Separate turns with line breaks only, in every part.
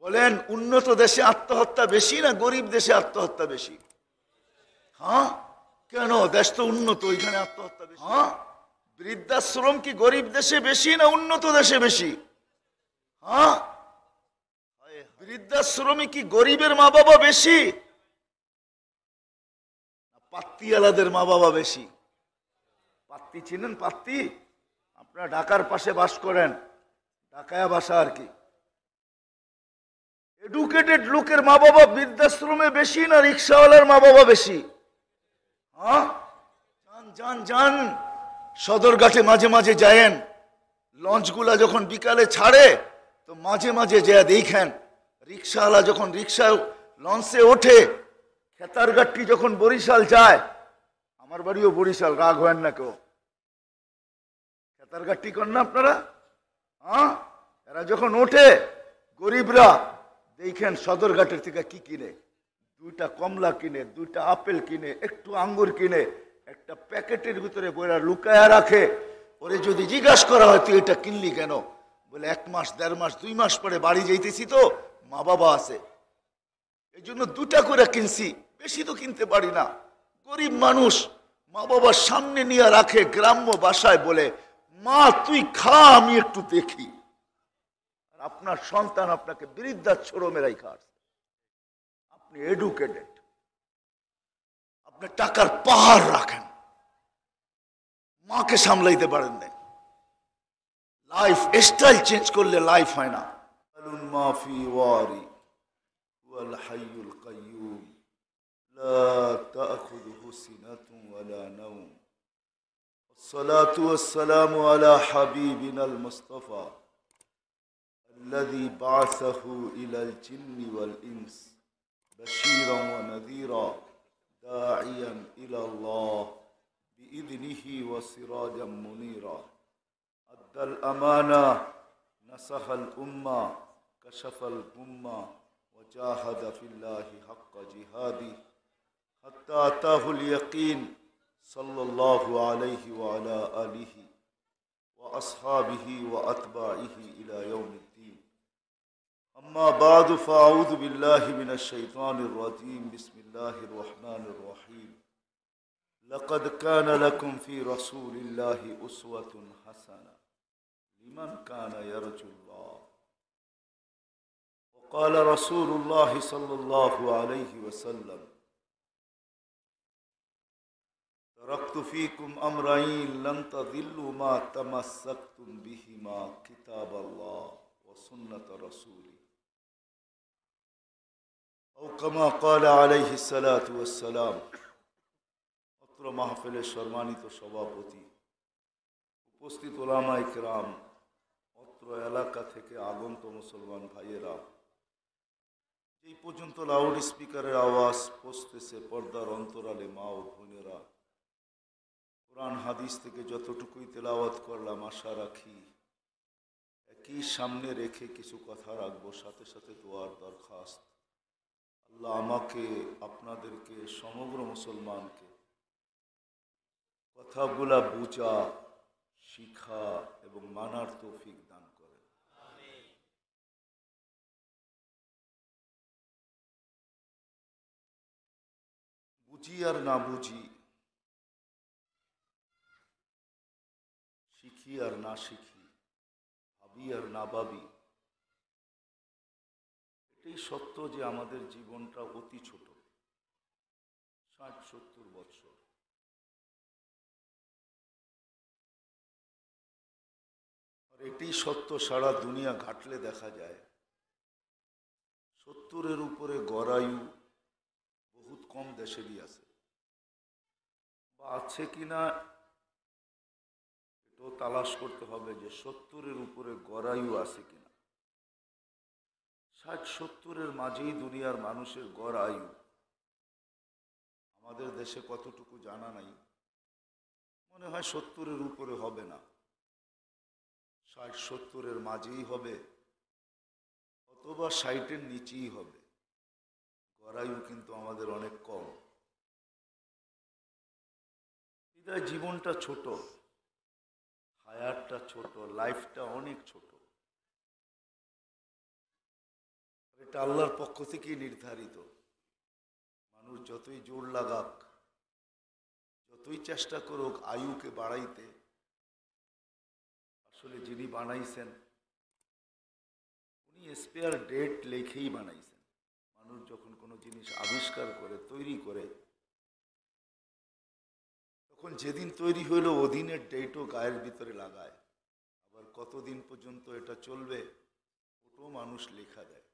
বলেন, উন্নত দেশে আত্মহত্যা বেশি না গরিব দেশে আত্মহত্যা বেশি? হ্যাঁ? কেন? দেশ তো উন্নত, ওইখানে আত্মহত্যা বেশি। হ্যাঁ? বৃদ্ধাশ্রম কি গরিব দেশে বেশি না উন্নত দেশে বেশি? হ্যাঁ? বৃদ্ধাশ্রমে কি গরিবের মা বাবা বেশি? পাত্তিওয়ালাদের মা বাবা বেশি? পাত্তি চিনেন? পাত্তি আপনারা ঢাকার পাশে বাস করেন। ঢাকায় বাসা আর কি। এডুকেটেড লোকের মা বাবা বৃদ্ধাশ্রমে বেশি না রিক্সাওয়ালার মা বাবা বেশি যান যান যান। সদরঘাটে মাঝে মাঝে যায়েন। লঞ্চগুলা যখন বিকালে ছাড়ে, তো মাঝে মাঝে যা দেখেন। রিক্সাওয়ালা যখন রিক্সা লঞ্চে ওঠে খেতারঘাটটি যখন বরিশাল যায়, আমার বাড়িও বরিশাল, রাগ হয় না কেউ। খেতারঘাটটি কর না আপনারা? হ্যাঁ এরা যখন ওঠে, গরিবরা দেখেন সদরঘাটের থেকে কি কিনে? দুইটা কমলা কিনে, দুইটা আপেল কিনে, একটু আঙ্গুর কিনে, একটা প্যাকেটের ভিতরে বইরা লুকায়া রাখে। ওরে যদি জিজ্ঞাসা করা হয়, তুই এটা কিনলি কেন? বলে, এক মাস, দেড় মাস, দুই মাস পরে বাড়ি যাইতেছি তো, মা বাবা আছে। এই জন্য দুটা করে কিনছি, বেশি তো কিনতে পারি না। গরিব মানুষ মা বাবার সামনে নিয়ে রাখে গ্রাম্য বাসায় বলে, মা, তুই খা, আমি একটু দেখি। আর আপনার সন্তান আপনাকে বৃদ্ধাশ্রমে রাখা আছে আপনি এডুকেটেড আপনি টাকার পাহাড় রাখেন মাকে সামলাইতে পারেন না লাইফ স্টাইল চেঞ্জ করলে লাইফ হয় না মাফি ওয়ারি والحي القيوم لا تأخذه سنة ولا نوم الصلاة والسلام على حبيبنا المصطفى الذي بعثه إلى الجن والإنس بشيرا ونذيرا داعيا إلى الله بإذنه وسراجا منيرا. أدى الأمانة نصح الأمة كشف الغمة وجاهد في الله حق جهاده. حتى أتاه اليقين صلى الله عليه وعلى آله وأصحابه وأتباعه إلى يوم الدين. أما بعد فأعوذ بالله من الشيطان الرجيم. بسم الله الرحمن الرحيم. لقد كان لكم في رسول الله أسوة حسنة لمن كان يرجو الله. وقال رسول الله صلى الله عليه وسلم تركت فيكم أمرين لن تضلوا ما تمسكتم بهما كتاب الله وسنة رسوله. أو كما قال عليه الصلاة والسلام অত্র মাহফিলের সম্মানিত সভাপতি উপস্থিত ওলামা ইকরাম অত্র এলাকা থেকে আগন্ত মুসলমান ভাইয়েরা এই পর্যন্ত লাউড স্পিকারের আওয়াজ পৌঁছতেছে পর্দার অন্তরালে মা ও বোনেরা কোরআন হাদিস থেকে যতটুকুই তেলাওয়াত করলাম আশা রাখি একই সামনে রেখে কিছু কথা রাখবো সাথে সাথে দোয়ার দরখাস্ত আল্লাহ আমাকে, আপনাদেরকে, সমগ্র মুসলমানকে কথাগুলা বুঝা, শিখা এবং মানার তৌফিক দান করেন। বুঝি আর না বুঝি, শিখি আর না শিখি, ভাবি আর না ভাবি এটাই সত্য যে আমাদের জীবনটা অতি ছোট। ষাট, সত্তর বৎসর। আর এটি সত্য, সারা দুনিয়া ঘাটলে দেখা যায়। সত্তরের উপরে গড়ায়ু বহুত কম দেশেরই আছে। বা আছে কিনা, এটাও তালাশ করতে হবে যে সত্তরের উপরে গড়ায়ু আছে কিনা। ষাট, সত্তরের মাঝেই দুনিয়ার মানুষের গড় আয়ু। আমাদের দেশে কতটুকু জানা নাই। মনে হয় সত্তরের উপরে হবে না। ষাট, সত্তরের মাঝেই হবে, অথবা ষাটের নিচেই হবে। গড়ায়ু কিন্তু আমাদের অনেক কম। জীবনটা ছোট, হায়ারটা ছোট লাইফটা অনেক ছোট। এটা আল্লাহর পক্ষ থেকেই নির্ধারিত। মানুষ যতই জোর লাগাক, যতই চেষ্টা করুক আয়ুকে বাড়াইতে, আসলে যিনি বানাইছেন, উনি স্পেয়ার ডেট লেখেই বানাইছেন। মানুষ যখন কোনো জিনিস আবিষ্কার করে, তৈরি করে, তখন যেদিন তৈরি হইল ওদিনের ডেটও গায়ের ভিতরে লাগায়। আবার কতদিন পর্যন্ত এটা চলবে, ওটাও মানুষ লেখা দেয়।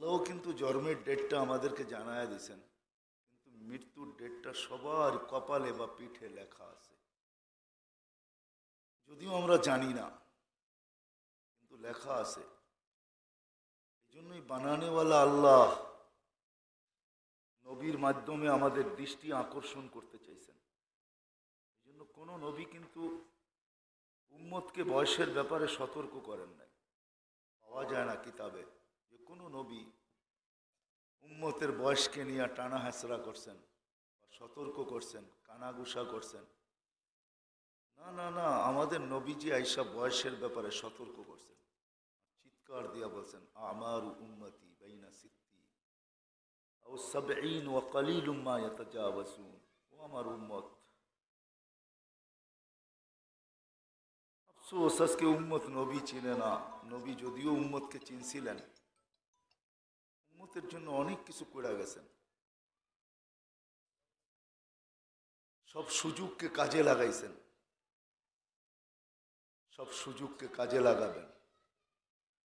আল্লাহ কিন্তু জন্মের ডেটটা আমাদেরকে জানায় দিছেন কিন্তু মৃত্যুর ডেটটা সবার কপালে বা পিঠে লেখা আছে। যদিও আমরা জানি না, কিন্তু লেখা আছে। এই জন্যই বানানেওয়ালা আল্লাহ নবীর মাধ্যমে আমাদের দৃষ্টি আকর্ষণ করতে চাইছেন। এই জন্য কোনো নবী কিন্তু উম্মতকে বয়সের ব্যাপারে সতর্ক করেন নাই। পাওয়া যায় না কিতাবে। কোনো নবী উম্মতের বয়সকে নিয়ে টানা হাসরা করছেন, সতর্ক করছেন কানাগুসা করছেন। না না না, আমাদের নবীজি আইসা বয়সের ব্যাপারে সতর্ক করছেন। চিৎকার দিয়া বলছেন, আমার উম্মতি বাইনা সিত্তি ও সাবঈন ওয়া কালিলুম মা ইয়াতাজাওয়াজুন। ও আমার উম্মত। আফসোস, আজকে উম্মত নবী চিনে না। নবী যদিও উম্মতকে চিনছিলেন উম্মতের জন্য অনেক কিছু করে গেছেন। সব সুযোগকে কাজে লাগাইছেন। সব সুযোগকে কাজে লাগাবেন।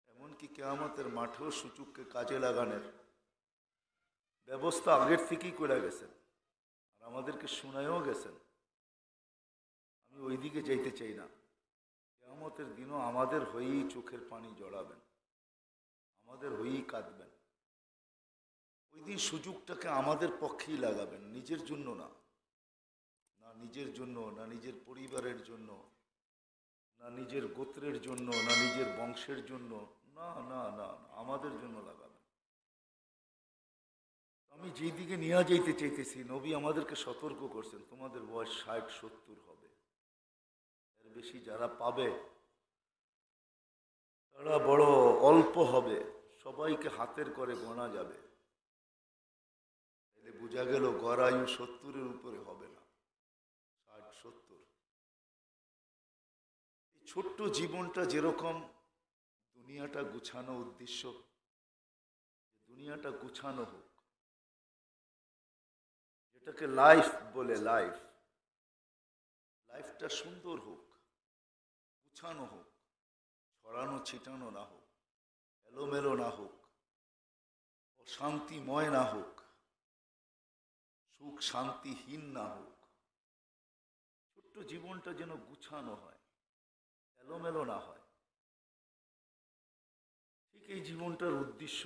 এমনকি কেয়ামতের মাঠেও সুযোগকে কাজে লাগানোর ব্যবস্থা আগের থেকেই করে গেছেন। আর আমাদেরকে শোনায়ও গেছেন। আমি ওইদিকে যাইতে চাই না। কেয়ামতের দিনও আমাদের হয়েই চোখের পানি জড়াবেন। আমাদের হয়েই কাঁদবেন। ওই দিন সুযোগটাকে আমাদের পক্ষেই লাগাবেন, নিজের জন্য না। না নিজের জন্য, না নিজের পরিবারের জন্য, না নিজের গোত্রের জন্য, না নিজের বংশের জন্য, না না না আমাদের জন্য লাগাবেন। আমি যেই দিকে নিয়ে যাইতে চাইতেছি, নবী আমাদেরকে সতর্ক করছেন, তোমাদের বয়স ষাট, সত্তর হবে। এর বেশি যারা পাবে, তারা বড় অল্প হবে, সবাইকে হাতের করে গোনা যাবে। তাহলে বোঝা গেল গড়ায়ু সত্তরের উপরে হবে না, ষাট, সত্তর। এই ছোট্ট জীবনটা যেরকম দুনিয়াটা গুছানো উদ্দেশ্য দুনিয়াটা গুছানো হোক, যেটাকে লাইফ বলে লাইফ লাইফটা সুন্দর হোক, গুছানো হোক, ছড়ানো ছিটানো না হোক, এলোমেলো না হোক, অশান্তিময় না হোক সুখ শান্তিহীন না হোক। ছোট্ট জীবনটা যেন গুছানো হয়, এলোমেলো না হয়। ঠিক এই জীবনটার উদ্দেশ্য,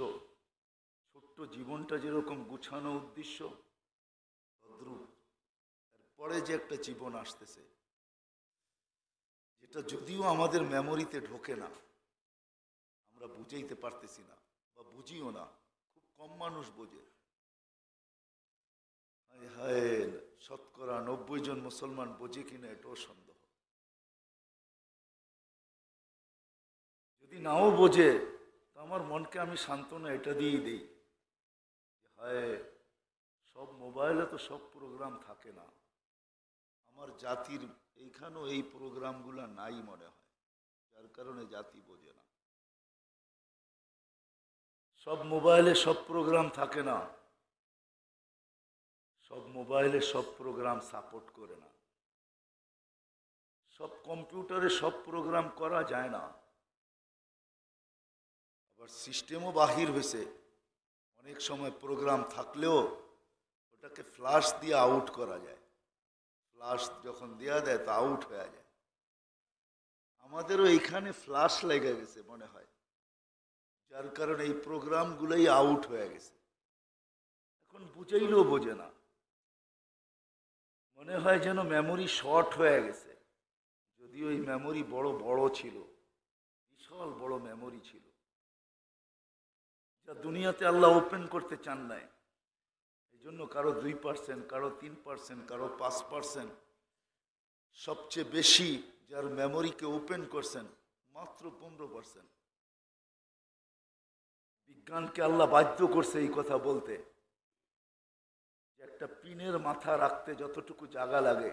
ছোট্ট জীবনটা যেরকম গুছানো উদ্দেশ্য, তদ্রূপ। পরে যে একটা জীবন আসতেছে, যেটা যদিও আমাদের মেমোরিতে ঢোকে না, আমরা বুঝাইতে পারতেছি না বা বুঝিও না, খুব কম মানুষ বোঝে। শতকরা নব্বই জন মুসলমান বোঝে কিনা এটাও সন্দেহ। যদি নাও বোঝে, তো আমার মনকে আমি সান্ত্বনা এটা দিয়েই দিই। হায়, সব মোবাইলে তো সব প্রোগ্রাম থাকে না। আমার জাতির এইখানেও এই প্রোগ্রামগুলো নাই মনে হয়। যার কারণে জাতি বোঝে না। সব মোবাইলে সব প্রোগ্রাম থাকে না। সব মোবাইলে সব প্রোগ্রাম সাপোর্ট করে না। সব কম্পিউটারে সব প্রোগ্রাম করা যায় না। আবার সিস্টেমও বাহির হয়েছে। অনেক সময় প্রোগ্রাম থাকলেও ওটাকে ফ্লাশ দিয়ে আউট করা যায়। ফ্লাশ যখন দেওয়া দেয় তো আউট হয়ে যায়। আমাদেরও এখানে ফ্লাশ লেগে গেছে মনে হয়। যার কারণে এই প্রোগ্রামগুলোই আউট হয়ে গেছে। এখন বুঝাইলেও বোঝে না। মনে হয় যেন মেমোরি শর্ট হয়ে গেছে। যদিও এই মেমোরি বড় বড় ছিল, বিশাল বড় মেমোরি ছিল। যা দুনিয়াতে আল্লাহ ওপেন করতে চান নাই। এই জন্য কারও দুই পার্সেন্ট কারও তিন পার্সেন্ট কারও পাঁচ পার্সেন্ট সবচেয়ে বেশি যার মেমোরিকে ওপেন করছেন, মাত্র পনেরো পার্সেন্ট বিজ্ঞানকে আল্লাহ বাধ্য করছে এই কথা বলতে। একটা পিনের মাথা রাখতে যতটুকু জায়গা লাগে,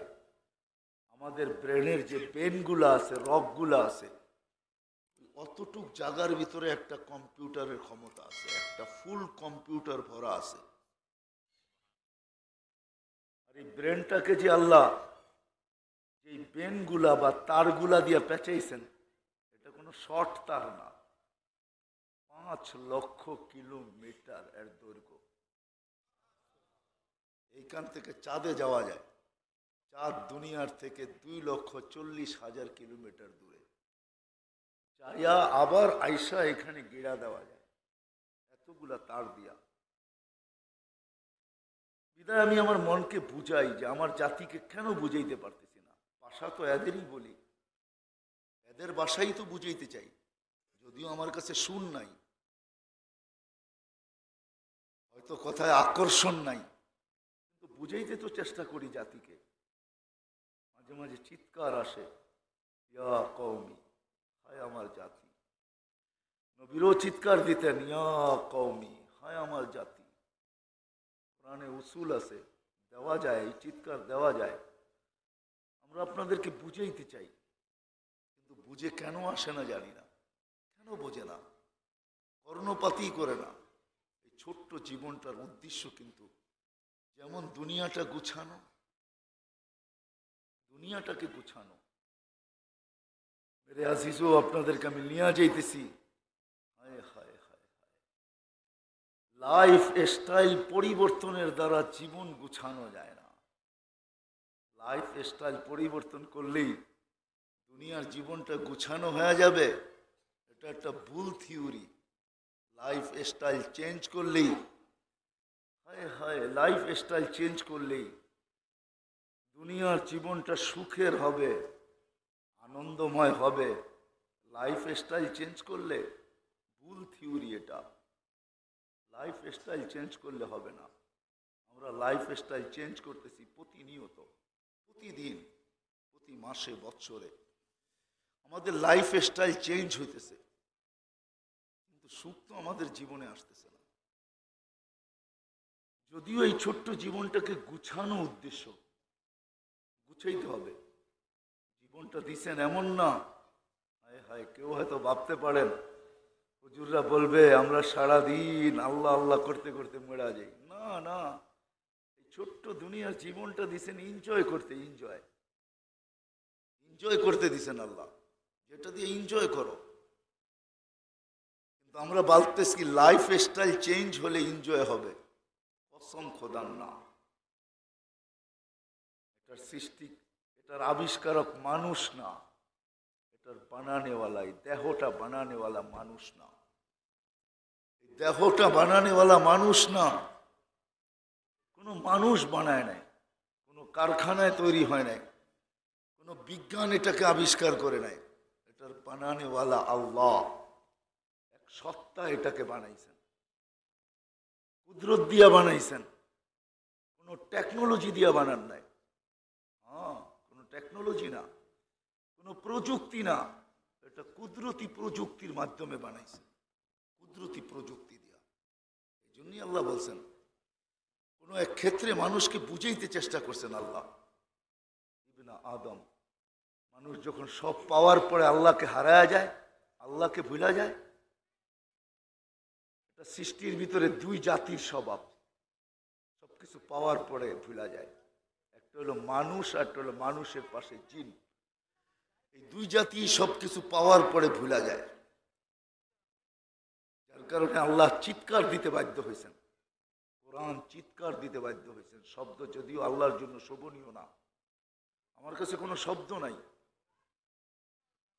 আমাদের ব্রেনের যে পেনগুলো আছে রকগুলো আছে, অতটুক জায়গার ভিতরে একটা কম্পিউটারের ক্ষমতা আছে, একটা ফুল কম্পিউটার ভরা আছে। আর এই ব্রেনটাকে যে আল্লাহ যে পেনগুলা বা তারগুলা দিয়ে পেঁচাইছেন, এটা কোনো শর্ট তার না, পাঁচ লক্ষ কিলোমিটার এর দৈর্ঘ্য। এইখান থেকে চাঁদে যাওয়া যায়। চাঁদ দুনিয়ার থেকে দুই লক্ষ চল্লিশ হাজার কিলোমিটার দূরে। চাইয়া আবার আইসা এখানে গিরা দেওয়া যায়। এতগুলা তার দিয়া। বিদায় আমি আমার মনকে বুঝাই যে আমার জাতিকে কেন বুঝাইতে পারতেছি না? ভাষা তো এদেরই বলি। এদের বাসাই তো বুঝাইতে চাই। যদিও আমার কাছে শুন নাই। হয়তো কথায় আকর্ষণ নাই। বুঝাইতে তো চেষ্টা করি জাতিকে। মাঝে মাঝে চিৎকার আসে, ইয়া কৌমি হায় আমার জাতি। নবীরও চিৎকার দিতেন, ইয়া কৌমি হায় আমার জাতি। কোরআনে উসুল আছে, দেওয়া যায়, এই চিৎকার দেওয়া যায়। আমরা আপনাদেরকে বুঝাইতে চাই, কিন্তু বুঝে কেন আসে না জানি না। কেন বোঝে না? কর্ণপাতই করে না। এই ছোট্ট জীবনটার উদ্দেশ্য কিন্তু যেমন দুনিয়াটা গুছানো, দুনিয়াটাকে গুছানো। মেরে আপনাদেরকে আমি নিয়ে যাইতেছি। লাইফ স্টাইল পরিবর্তনের দ্বারা জীবন গুছানো যায় না। লাইফ স্টাইল পরিবর্তন করলেই দুনিয়ার জীবনটা গুছানো হয়ে যাবে। এটা একটা ভুল থিওরি লাইফ স্টাইল চেঞ্জ করলেই হায় লাইফ স্টাইল চেঞ্জ করলেই দুনিয়ার জীবনটা সুখের হবে, আনন্দময় হবে। লাইফ স্টাইল চেঞ্জ করলে ভুল থিওরি এটা। লাইফ স্টাইল চেঞ্জ করলে হবে না। আমরা লাইফ স্টাইল চেঞ্জ করতেছি প্রতিনিয়ত, প্রতিদিন, প্রতি মাসে বছরে আমাদের লাইফ স্টাইল চেঞ্জ হইতেছে। কিন্তু সুখ তো আমাদের জীবনে আসতেছে যদিও এই ছোট্ট জীবনটাকে গুছানো উদ্দেশ্য, গুছাইতে হবে। জীবনটা দিছেন এমন না। হায় হায়, কেউ হয়তো ভাবতে পারেন হুজুররা বলবে, আমরা সারা দিন আল্লাহ আল্লাহ করতে করতে মেরা যাই। না না। এই ছোট্ট দুনিয়ার জীবনটা দিছেন এনজয় করতে এনজয় এনজয় করতে দিছেন আল্লাহ। যেটা দিয়ে এনজয় করো। কিন্তু আমরা বলতেছি লাইফ স্টাইল চেঞ্জ হলে এনজয় হবে। কসম খোদার না। এটার সৃষ্টি, এটার আবিষ্কারক মানুষ না। এটার বানানেওয়ালাই, দেহটা বানানেওয়ালা মানুষ না। দেহটা বানানেওয়ালা মানুষ না। কোনো মানুষ বানায় নাই, কোনো কারখানায় তৈরি হয় নাই, কোনো বিজ্ঞান এটাকে আবিষ্কার করে নাই। এটার বানানেওয়ালা আল্লাহ। এক সত্তা এটাকে বানাইছেন। কুদরত দিয়া বানাইছেন। কোনো টেকনোলজি দিয়া বানান নাই। হ্যাঁ কোনো টেকনোলজি না। কোনো প্রযুক্তি না। এটা কুদরতি প্রযুক্তির মাধ্যমে বানাইছে। কুদরতি প্রযুক্তি দিয়া। এই জন্যই আল্লাহ বলছেন, কোনো এক ক্ষেত্রে মানুষকে বুঝাইতে চেষ্টা করছেন আল্লাহ। ইবনা আদম, মানুষ যখন সব পাওয়ার পরে আল্লাহকে হারায়া যায়, আল্লাহকে ভুলা যায় সৃষ্টির ভিতরে দুই জাতির স্বভাব। সবকিছু পাওয়ার পরে ভুলা যায়। একটা হলো মানুষ, আর একটা হলো মানুষের পাশে জিন। এই দুই জাতি সবকিছু পাওয়ার পরে ভুলা যায়। যার কারণে আল্লাহ চিৎকার দিতে বাধ্য হয়েছেন। কোরআন চিৎকার দিতে বাধ্য হয়েছেন। শব্দ যদিও আল্লাহর জন্য শোভনীয় না। আমার কাছে কোনো শব্দ নাই।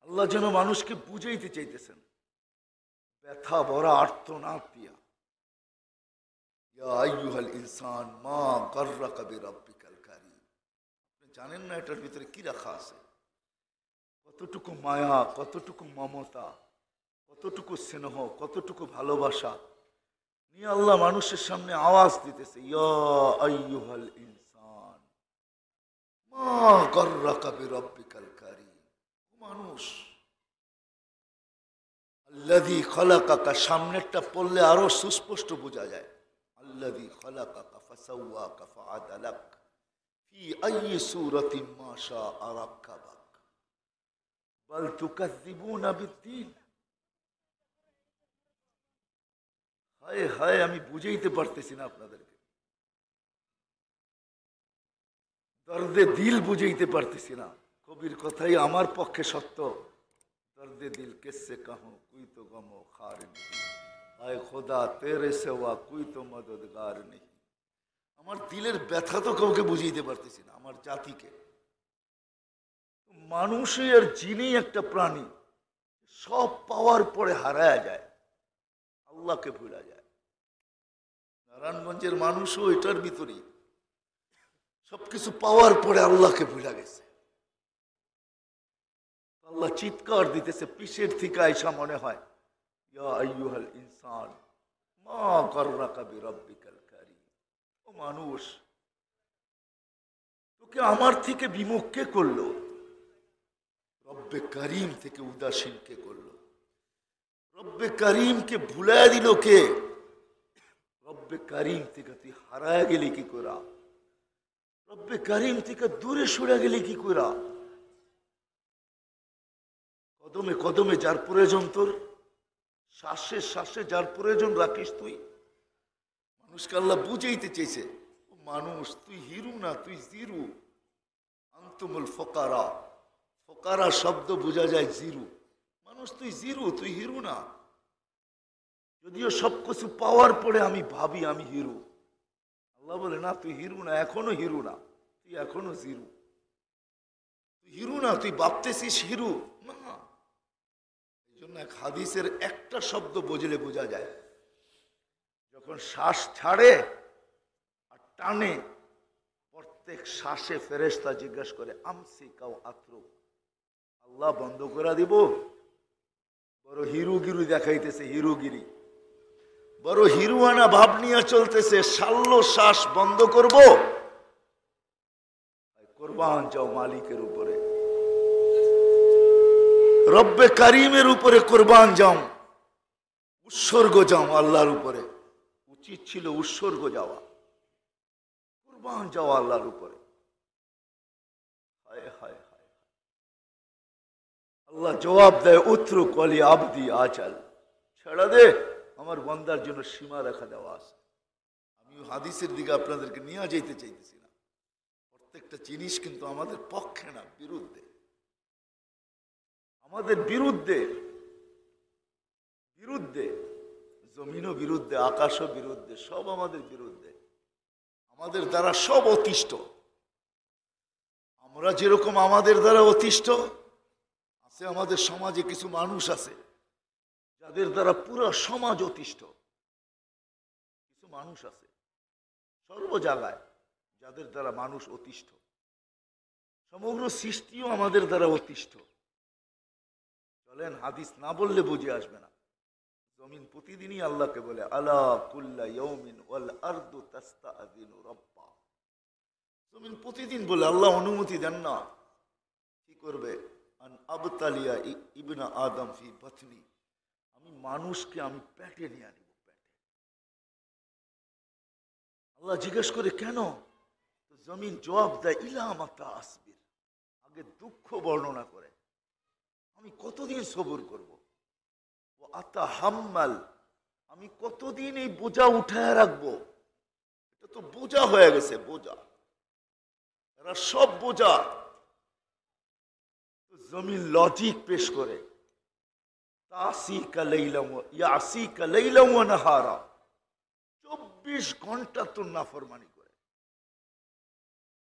আল্লাহ যেন মানুষকে বুঝাইতে চাইতেছেন। ব্যথা ভরা আর্তনাদ দিয়া। ইনসান, মা বিরাব্বিকাল কারীম। আপনি জানেন না এটার ভিতরে কি রাখা আছে? কতটুকু মায়া, কতটুকু মমতা, কতটুকু স্নেহ, কতটুকু ভালোবাসা। নিয়ে আল্লাহ মানুষের সামনে আওয়াজ দিতেছে, ইয়া আইয়ুহাল ইনসান, মা বিরাব্বিকাল কারীম। মানুষ আল্লাদি খলাকাকা, সামনেরটা পড়লে আরও সুস্পষ্ট বোঝা যায়। আমি বুঝাইতে পারতেছি না আপনাদেরকে। দর্দে দিল বুঝাইতে পারতেছি না। কবির কথাই আমার পক্ষে সত্য। দর্দে দিল কেসে কাহো কুই তো গমো খার নেই। আয় খোদা, তেরে সেওয়া কুই তো মদদগার নেই। আমার দিলের ব্যথা তো কাউকে বুঝাইতে পারতেছি না, আমার জাতিকে। মানুষই আর একটা প্রাণী, সব পাওয়ার পরে হারায় যায়, আল্লাহকে ভুলা যায়। নারায়ণগঞ্জের মানুষও এটার ভিতরেই, সবকিছু পাওয়ার পরে আল্লাহকে ভুলা গেছে। আল্লাহ চিৎকার দিতেছে পিসের থেকে আইসা মনে হয়। ইয়া ইনসান, মা কারীম। ও মানুষ, তোকে আমার থেকে বিমুখ কে করল? রব্বে করিম থেকে উদাসীন কে করল? রব্বে করিমকে ভুলায় দিল কে? রব্বে করিম থেকে তুই হারায় গেলি কি করা? রব্বে করিম থেকে দূরে সরে গেলি কি করা? কদমে কদমে যার প্রয়োজন তোর, শ্বাসে শ্বাসে যার প্রয়োজন রাখিস তুই। মানুষকে আল্লাহ বুঝাইতে চেয়েছে মানুষ, তুই হিরু না, তুই জিরু। আন্তমুল ফকারা। ফকারা শব্দ বোঝা যায় জিরু। মানুষ, তুই জিরু, তুই হিরু না। যদিও সব কিছু পাওয়ার পরে আমি ভাবি আমি হিরু। আল্লাহ বলে, না, তুই হিরু না, এখনও হিরু না, তুই এখনও জিরু। তুই হিরু না, তুই ভাবতেছিস হিরু। জন্য এক হাদিসের একটা শব্দ বুঝলে বোঝা যায়। যখন শ্বাস ছাড়ে আর টানে, প্রত্যেক শ্বাসে ফেরেস্তা জিজ্ঞাসা করে, আমসি কাউ আত্র? আল্লাহ বন্ধ করে দিব। বড় হিরুগিরু দেখাইতেছে, হিরুগিরি। বড় হিরুয়ানা ভাব নিয়ে চলতেছে শাল্য শ্বাস বন্ধ করব। কোরবান যাও মালিকের উপরে। রব্বে কারিমের উপরে কোরবান যাও, উৎসর্গ যাও আল্লাহর উপরে। উচিত ছিল উৎসর্গ যাওয়া, কোরবান যাওয়া আল্লাহর উপরে। আল্লাহ জবাব দেয় উত্তর কলি আবদি আচাল ছেড়া দে, আমার বন্দার জন্য সীমা রেখা দেওয়া আছে। আমি হাদিসের দিকে আপনাদেরকে নিয়ে যেতে চাইতেছি না। প্রত্যেকটা জিনিস কিন্তু আমাদের পক্ষে না, বিরুদ্ধে। আমাদের বিরুদ্ধে বিরুদ্ধে, জমিনও বিরুদ্ধে, আকাশও বিরুদ্ধে, সব আমাদের বিরুদ্ধে, আমাদের দ্বারা সব অতিষ্ঠ। আমরা যেরকম আমাদের দ্বারা অতিষ্ঠ, আছে আমাদের সমাজে কিছু মানুষ আছে, যাদের দ্বারা পুরো সমাজ অতিষ্ঠ। কিছু মানুষ আছে, সর্ব জায়গায়, যাদের দ্বারা মানুষ অতিষ্ঠ। সমগ্র সৃষ্টিও আমাদের দ্বারা অতিষ্ঠ। চলেন হাদিস না বললে বুঝে আসবে না। জমিন প্রতিদিনই আল্লাহকে বলে, আলা কুল্লা ইয়ৌমিন ওয়াল আরদু তাস্তাআযিনু রাব্বা। জমিন প্রতিদিন বলে, আল্লাহ অনুমতি দেন না। কি করবে? ইবনা আদম ফি আমি মানুষকে আমি পেটে নিয়ে আল্লাহ জিজ্ঞেস করে, কেন? জমিন জবাব দেয় ইলামাতা আসবির। আগে দুঃখ বর্ণনা করে। আমি কতদিন সবর করব? ও আতা হাম্মাল, আমি কতদিন এই বোঝা উঠায় রাখব? এটা তো বোঝা হয়ে গেছে, বোঝা। এরা সব বোঝা। জমিন লজিক পেশ করে। চব্বিশ ঘণ্টা তোর নাফরমানি করে।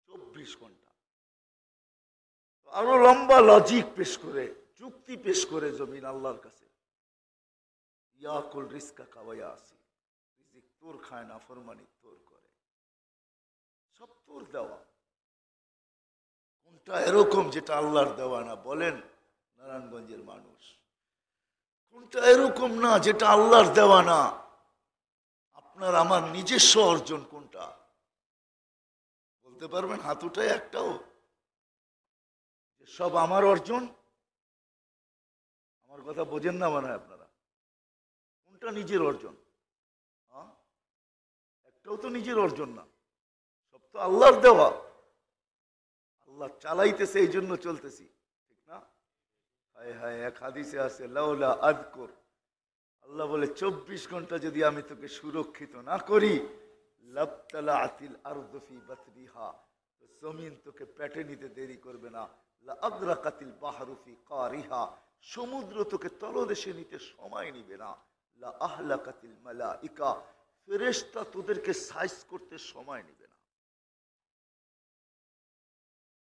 চব্বিশ ঘণ্টা। আরও লম্বা লজিক পেশ করে। যুক্তি পেশ করে জমিন আল্লাহর কাছে। ইয়াকুল রিস্কা কাওয়াইয়া আসি। রিজিক তোর খায় না, ফরমানি তোর করে। সব তোর দেওয়া। কোনটা এরকম যেটা আল্লাহর দেওয়া না? বলেন, নারায়ণগঞ্জের মানুষ। কোনটা এরকম না যেটা আল্লাহর দেওয়া না? আপনার আমার নিজস্ব অর্জন কোনটা? বলতে পারবেন হাত উঠায় একটাও সব আমার অর্জন আমার কথা বোঝেন না মনে হয় আপনারা। কোনটা নিজের অর্জন? হ্যাঁ? একটাও তো নিজের অর্জন না। সব তো আল্লাহর দেওয়া। আল্লাহ চালাইতেছে, এই জন্য চলতেছি। ঠিক না? হায় হায়, এক হাদিসে আছে, লাউলা আদকর আল্লাহ বলে, চব্বিশ ঘণ্টা যদি আমি তোকে সুরক্ষিত না করি জমিন তোকে পেটে নিতে দেরি করবে না। আগ্রাকাতিল বাহারুফি কারিহা। সমুদ্র তোকে তলদেশে নিতে সময় নিবে না। লা আহলাকাতিল মালাইকা, ফেরেশতা তোদেরকে সাইজ করতে সময় নিবে না।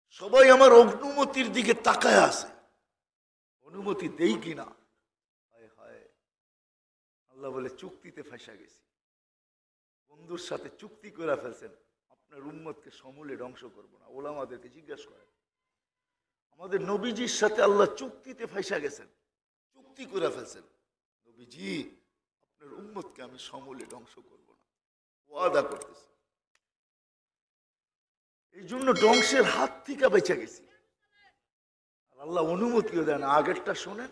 সবাই আমার অনুমতির দিকে তাকায় আছে। অনুমতি দেই কিনা হায় হায়। আল্লাহ বলে, চুক্তিতে ফাঁসা গেছি। বন্ধুর সাথে চুক্তি করে ফেলছেন। আপনার উম্মতকে সমূলে ধ্বংস করব না। ওলা আমাদেরকে জিজ্ঞাসা করেন। আমাদের নবীজির সাথে আল্লাহ চুক্তিতে ফাঁসা গেছেন। চুক্তি করে ফেলছেন। নবীজি আপনার উম্মতকে আমি সমূলে ধ্বংস করব না। ওয়াদা করতেছি। এই জন্য ধ্বংসের হাত থেকে বেঁচে গেছি। আর আল্লাহ অনুমতিও দেন আগেরটা শোনেন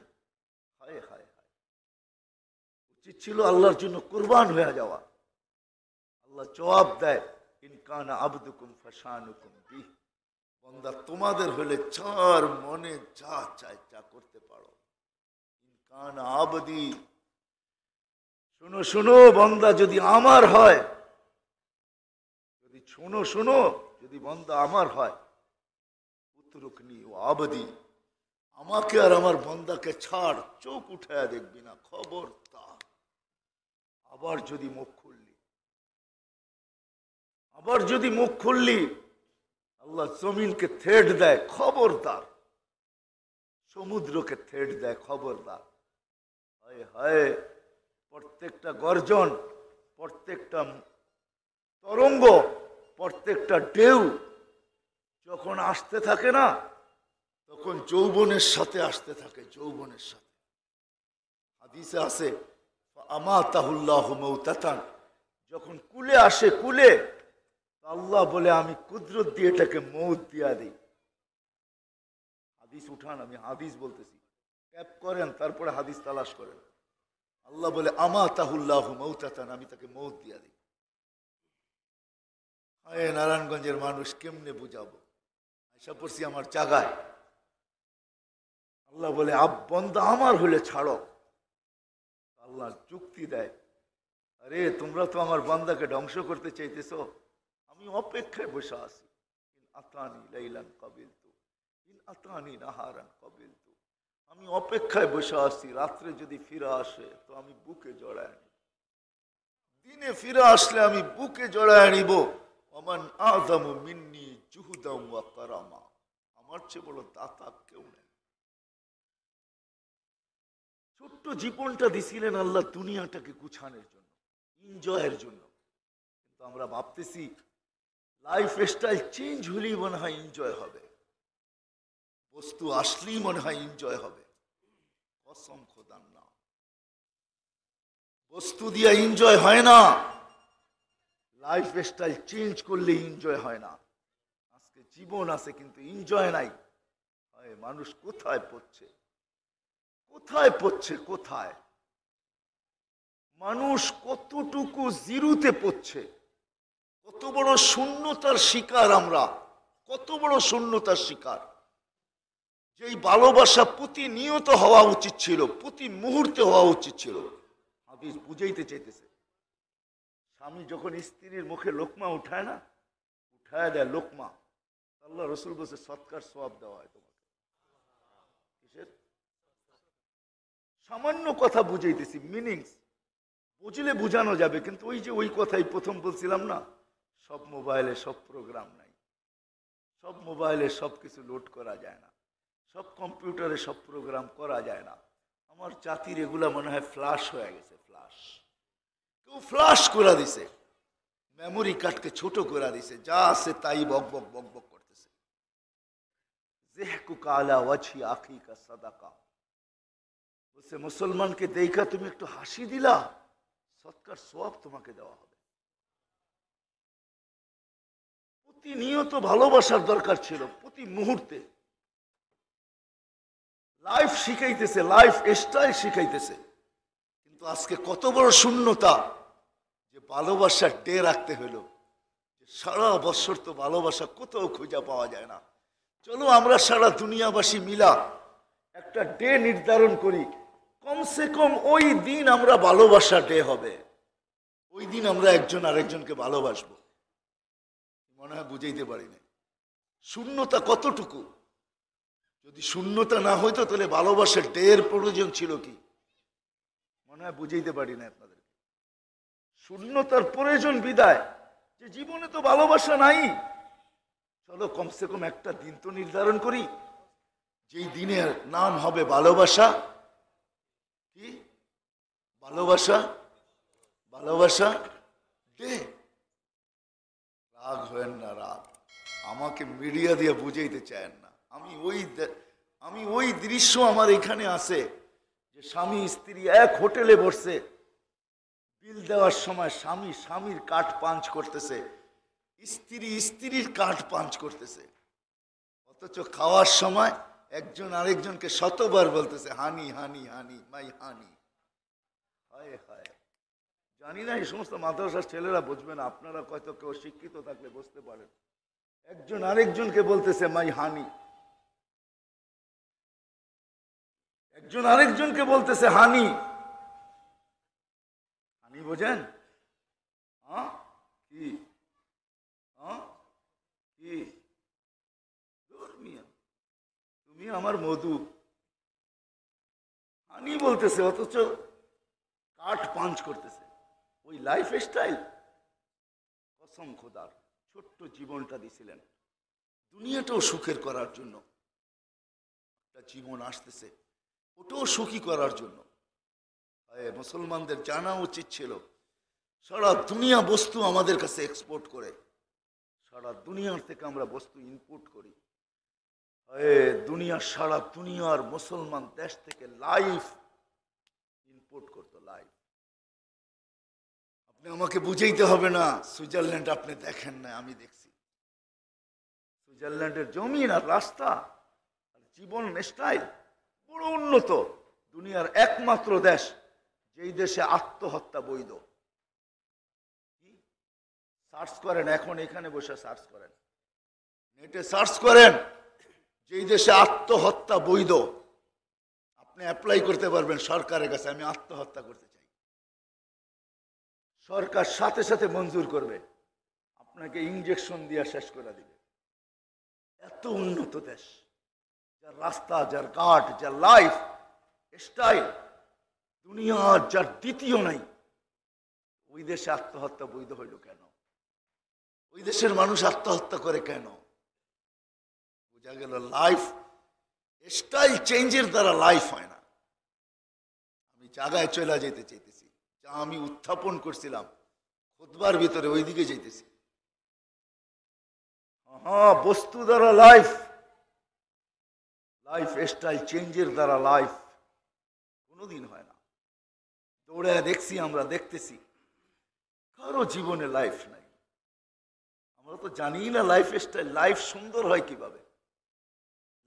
হায় হায় হায়। উচিত ছিল আল্লাহর জন্য কোরবান হয়ে যাওয়া। আল্লাহ জবাব দেয় ইনকান আবদুকুম ফাসানুকুম বিহ। বন্দা, তোমাদের হলে চার মনে যা চাই যা করতে পারো। কান আবদি। শোনো শোনো, বন্দা, যদি আমার হয়, যদি শোনো শোনো, যদি বন্দা আমার হয় পুত্রকনি ও আবদি। আমাকে আর আমার বন্দাকে ছাড়, চোখ উঠায় দেখবি না খবর তা আবার যদি মুখ খুললি, আবার যদি মুখ খুললি আল্লাহ জমিনকে থেট দেয়, খবরদার। সমুদ্রকে থেট দেয়, খবরদার। হায় হায়, প্রত্যেকটা গর্জন, প্রত্যেকটা তরঙ্গ, প্রত্যেকটা ঢেউ যখন আসতে থাকে না, তখন যৌবনের সাথে আসতে থাকে, যৌবনের সাথে। হাদিসে আসে আমা তাহুল্লাহ মৌতাতান যখন কুলে আসে, কুলে আল্লাহ বলে, আমি কুদরত দিয়ে এটাকে মৌত দিয়া দিই। হাদিস উঠান, আমি হাদিস বলতেছি। ট্যাপ করেন, তারপরে হাদিস তালাশ করেন। আল্লাহ বলে আমা তাহুল্লাহ মৌতাতান, আমি তাকে মৌত দিয়া দিই। হায় নারায়ণগঞ্জের মানুষ, কেমনে বুঝাবো? আশা পড়ছি আমার জাগায় আল্লাহ বলে, আব বন্দা আমার হলে ছাড়ো। আল্লাহ যুক্তি দেয়। আরে, তোমরা তো আমার বান্দাকে ধ্বংস করতে চাইতেছো। আমি অপেক্ষায় বসে আছি। ইন আতানি লাইলান কবিল তু ইন আতানি নাহারান কবিল তু আমি অপেক্ষায় বসে আছি, রাত্রে যদি ফিরে আসে তো আমি বুকে জড়ায় নিব। দিনে ফিরে আসলে আমি বুকে জড়ায় নিব। অমান আদম মিন্নি জুহুদাম ওয়া কারামা। আমার চেয়ে বড় দাতা কেউ নেই। ছোট্ট জীবনটা দিছিলেন আল্লাহ দুনিয়াটাকে গুছানোর জন্য এনজয়ের জন্য। কিন্তু আমরা ভাবতেছি লাইফ স্টাইল চেঞ্জ হলেই মনে হয় এনজয় হবে। বস্তু আসলেই মনে হয় এনজয় হবে। কসম খোদান না বস্তু দিয়ে এনজয় হয় না। লাইফ স্টাইল চেঞ্জ করলে এনজয় হয় না। আজকে জীবন আছে কিন্তু এনজয় নাই। মানুষ কোথায় পড়ছে? কোথায় পড়ছে? কোথায়? মানুষ কতটুকু জিরুতে পড়ছে? কত বড় শূন্যতার শিকার আমরা, কত বড় শূন্যতার শিকার। যেই ভালোবাসা প্রতিনিয়ত হওয়া উচিত ছিল, প্রতি মুহূর্তে হওয়া উচিত ছিল। হাদিস বুঝাইতে চাইতেছে। স্বামী যখন স্ত্রীর মুখে লোকমা উঠায় না, উঠায় দেয় লোকমা। আল্লাহ রসুল বসে সৎকার সব দেওয়া হয় তোমাকে। সামান্য কথা বুঝাইতেছি মিনিংস বুঝলে বুঝানো যাবে, কিন্তু ওই যে ওই কথাই প্রথম বলছিলাম না সব মোবাইলে সব প্রোগ্রাম নাই। সব মোবাইলে সব কিছু লোড করা যায় না। সব কম্পিউটারে সব প্রোগ্রাম করা যায় না। আমার জাতির এগুলা মনে হয় ফ্লাশ হয়ে গেছে ফ্লাশ কেউ ফ্লাশ করে দিছে। মেমোরি কার্ডকে ছোট করে দিছে। যা আছে তাই বক বক বক বক করতেছে। কালা আখি কা মুসলমানকে দেখা তুমি একটু হাসি দিলা? সৎকার সব তোমাকে দেওয়া হবে। প্রতিনিয়ত ভালোবাসার দরকার ছিল প্রতি মুহূর্তে। লাইফ শিখাইতেছে লাইফ স্টাইল শিখাইতেছে। কিন্তু আজকে কত বড় শূন্যতা যে ভালোবাসার ডে রাখতে হলো। সারা বছর তো ভালোবাসা কোথাও খুঁজে পাওয়া যায় না। চলো আমরা সারা দুনিয়াবাসী মিলা একটা ডে নির্ধারণ করি। কমসে কম ওই দিন আমরা ভালোবাসা ডে হবে। ওই দিন আমরা একজন আরেকজনকে ভালোবাসবো। মনে হয় বুঝাইতে পারি না শূন্যতা কতটুকু? যদি শূন্যতা না হইতো তাহলে ভালোবাসার এর প্রয়োজন ছিল কি? মনে হয় বুঝাইতে পারি না আপনাদের শূন্যতার প্রয়োজন বিদায়। যে জীবনে তো ভালোবাসা নাই। চলো কমসে কম একটা দিন তো নির্ধারণ করি। যেই দিনের নাম হবে ভালোবাসা। কি? ভালোবাসা? ভালোবাসা? ডে রাগ হয়েন না রাগ আমাকে মিডিয়া দিয়ে বুঝাইতে চায়েন না। আমি ওই আমি ওই দৃশ্য আমার এখানে আছে যে স্বামী, স্ত্রী এক হোটেলে বসছে। বিল দেওয়ার সময় স্বামী স্বামীর কাঠ পাঞ্চ করতেছে। স্ত্রী স্ত্রীর কাঠ পাঞ্চ করতেছে। অথচ খাওয়ার সময় একজন আরেকজনকে শতবার বলতেছে, হানি হানি হানি, মাই হানি। হায় হায়। জানি না, এই সমস্ত মাদ্রাসার ছেলেরা বুঝবেন আপনারা হয়তো কেউ শিক্ষিত থাকলে বুঝতে পারেন। একজন আরেকজনকে বলতেছে, মাই হানি। একজন আরেকজনকে বলতেছে, হানি। হানি বোঝেন? কি? কি? তুমি আমার মধু। হানি বলতেছে, অথচ কাঠ পাঞ্চ করতেছে। ওই লাইফ স্টাইল কসম খোদার ছোট্ট জীবনটা দিছিলেন। দুনিয়াটাও সুখের করার জন্য। একটা জীবন আসতেছে ওটাও সুখী করার জন্য। মুসলমানদের জানা উচিত ছিল সারা দুনিয়া বস্তু আমাদের কাছে এক্সপোর্ট করে। সারা দুনিয়ার থেকে আমরা বস্তু ইনপুট করি। এ, দুনিয়ার সারা দুনিয়ার মুসলমান দেশ থেকে লাইফ ইনপুট করতো লাইফ আপনি আমাকে বুঝাইতে হবে না। সুইজারল্যান্ড আপনি দেখেন না, আমি দেখছি। সুইজারল্যান্ডের জমিন আর রাস্তা আর জীবন স্টাইল বড় উন্নত। দুনিয়ার একমাত্র দেশ, যেই দেশে আত্মহত্যা বৈধ। সার্চ করেন, এখন এখানে বসে সার্চ করেন। নেটে সার্চ করেন, যেই দেশে আত্মহত্যা বৈধ। আপনি অ্যাপ্লাই করতে পারবেন সরকারের কাছে, আমি আত্মহত্যা করতে চাই। সরকার সাথে সাথে মঞ্জুর করবে। আপনাকে ইঞ্জেকশন দিয়ে শেষ করে দিবে। এত উন্নত দেশ, যার রাস্তা, যার ঘাট, যার লাইফ স্টাইল দুনিয়ার যার দ্বিতীয় নাই, ওই দেশে আত্মহত্যা বৈধ হইল কেন? ওই দেশের মানুষ আত্মহত্যা করে কেন? বোঝা গেল লাইফ স্টাইল চেঞ্জের দ্বারা লাইফ হয় না। আমি জায়গায় চলে যেতে চাইতেছি। যা আমি উত্থাপন করছিলাম। খুদবার ভিতরে ওইদিকে যাইতেছি। হ্যাঁ বস্তু দ্বারা লাইফ লাইফ স্টাইল চেঞ্জের দ্বারা লাইফ কোনোদিন হয় না। দৌড়ে দেখছি, আমরা দেখতেছি। কারও জীবনে লাইফ নাই। আমরা তো জানি না লাইফ স্টাইল লাইফ সুন্দর হয় কীভাবে?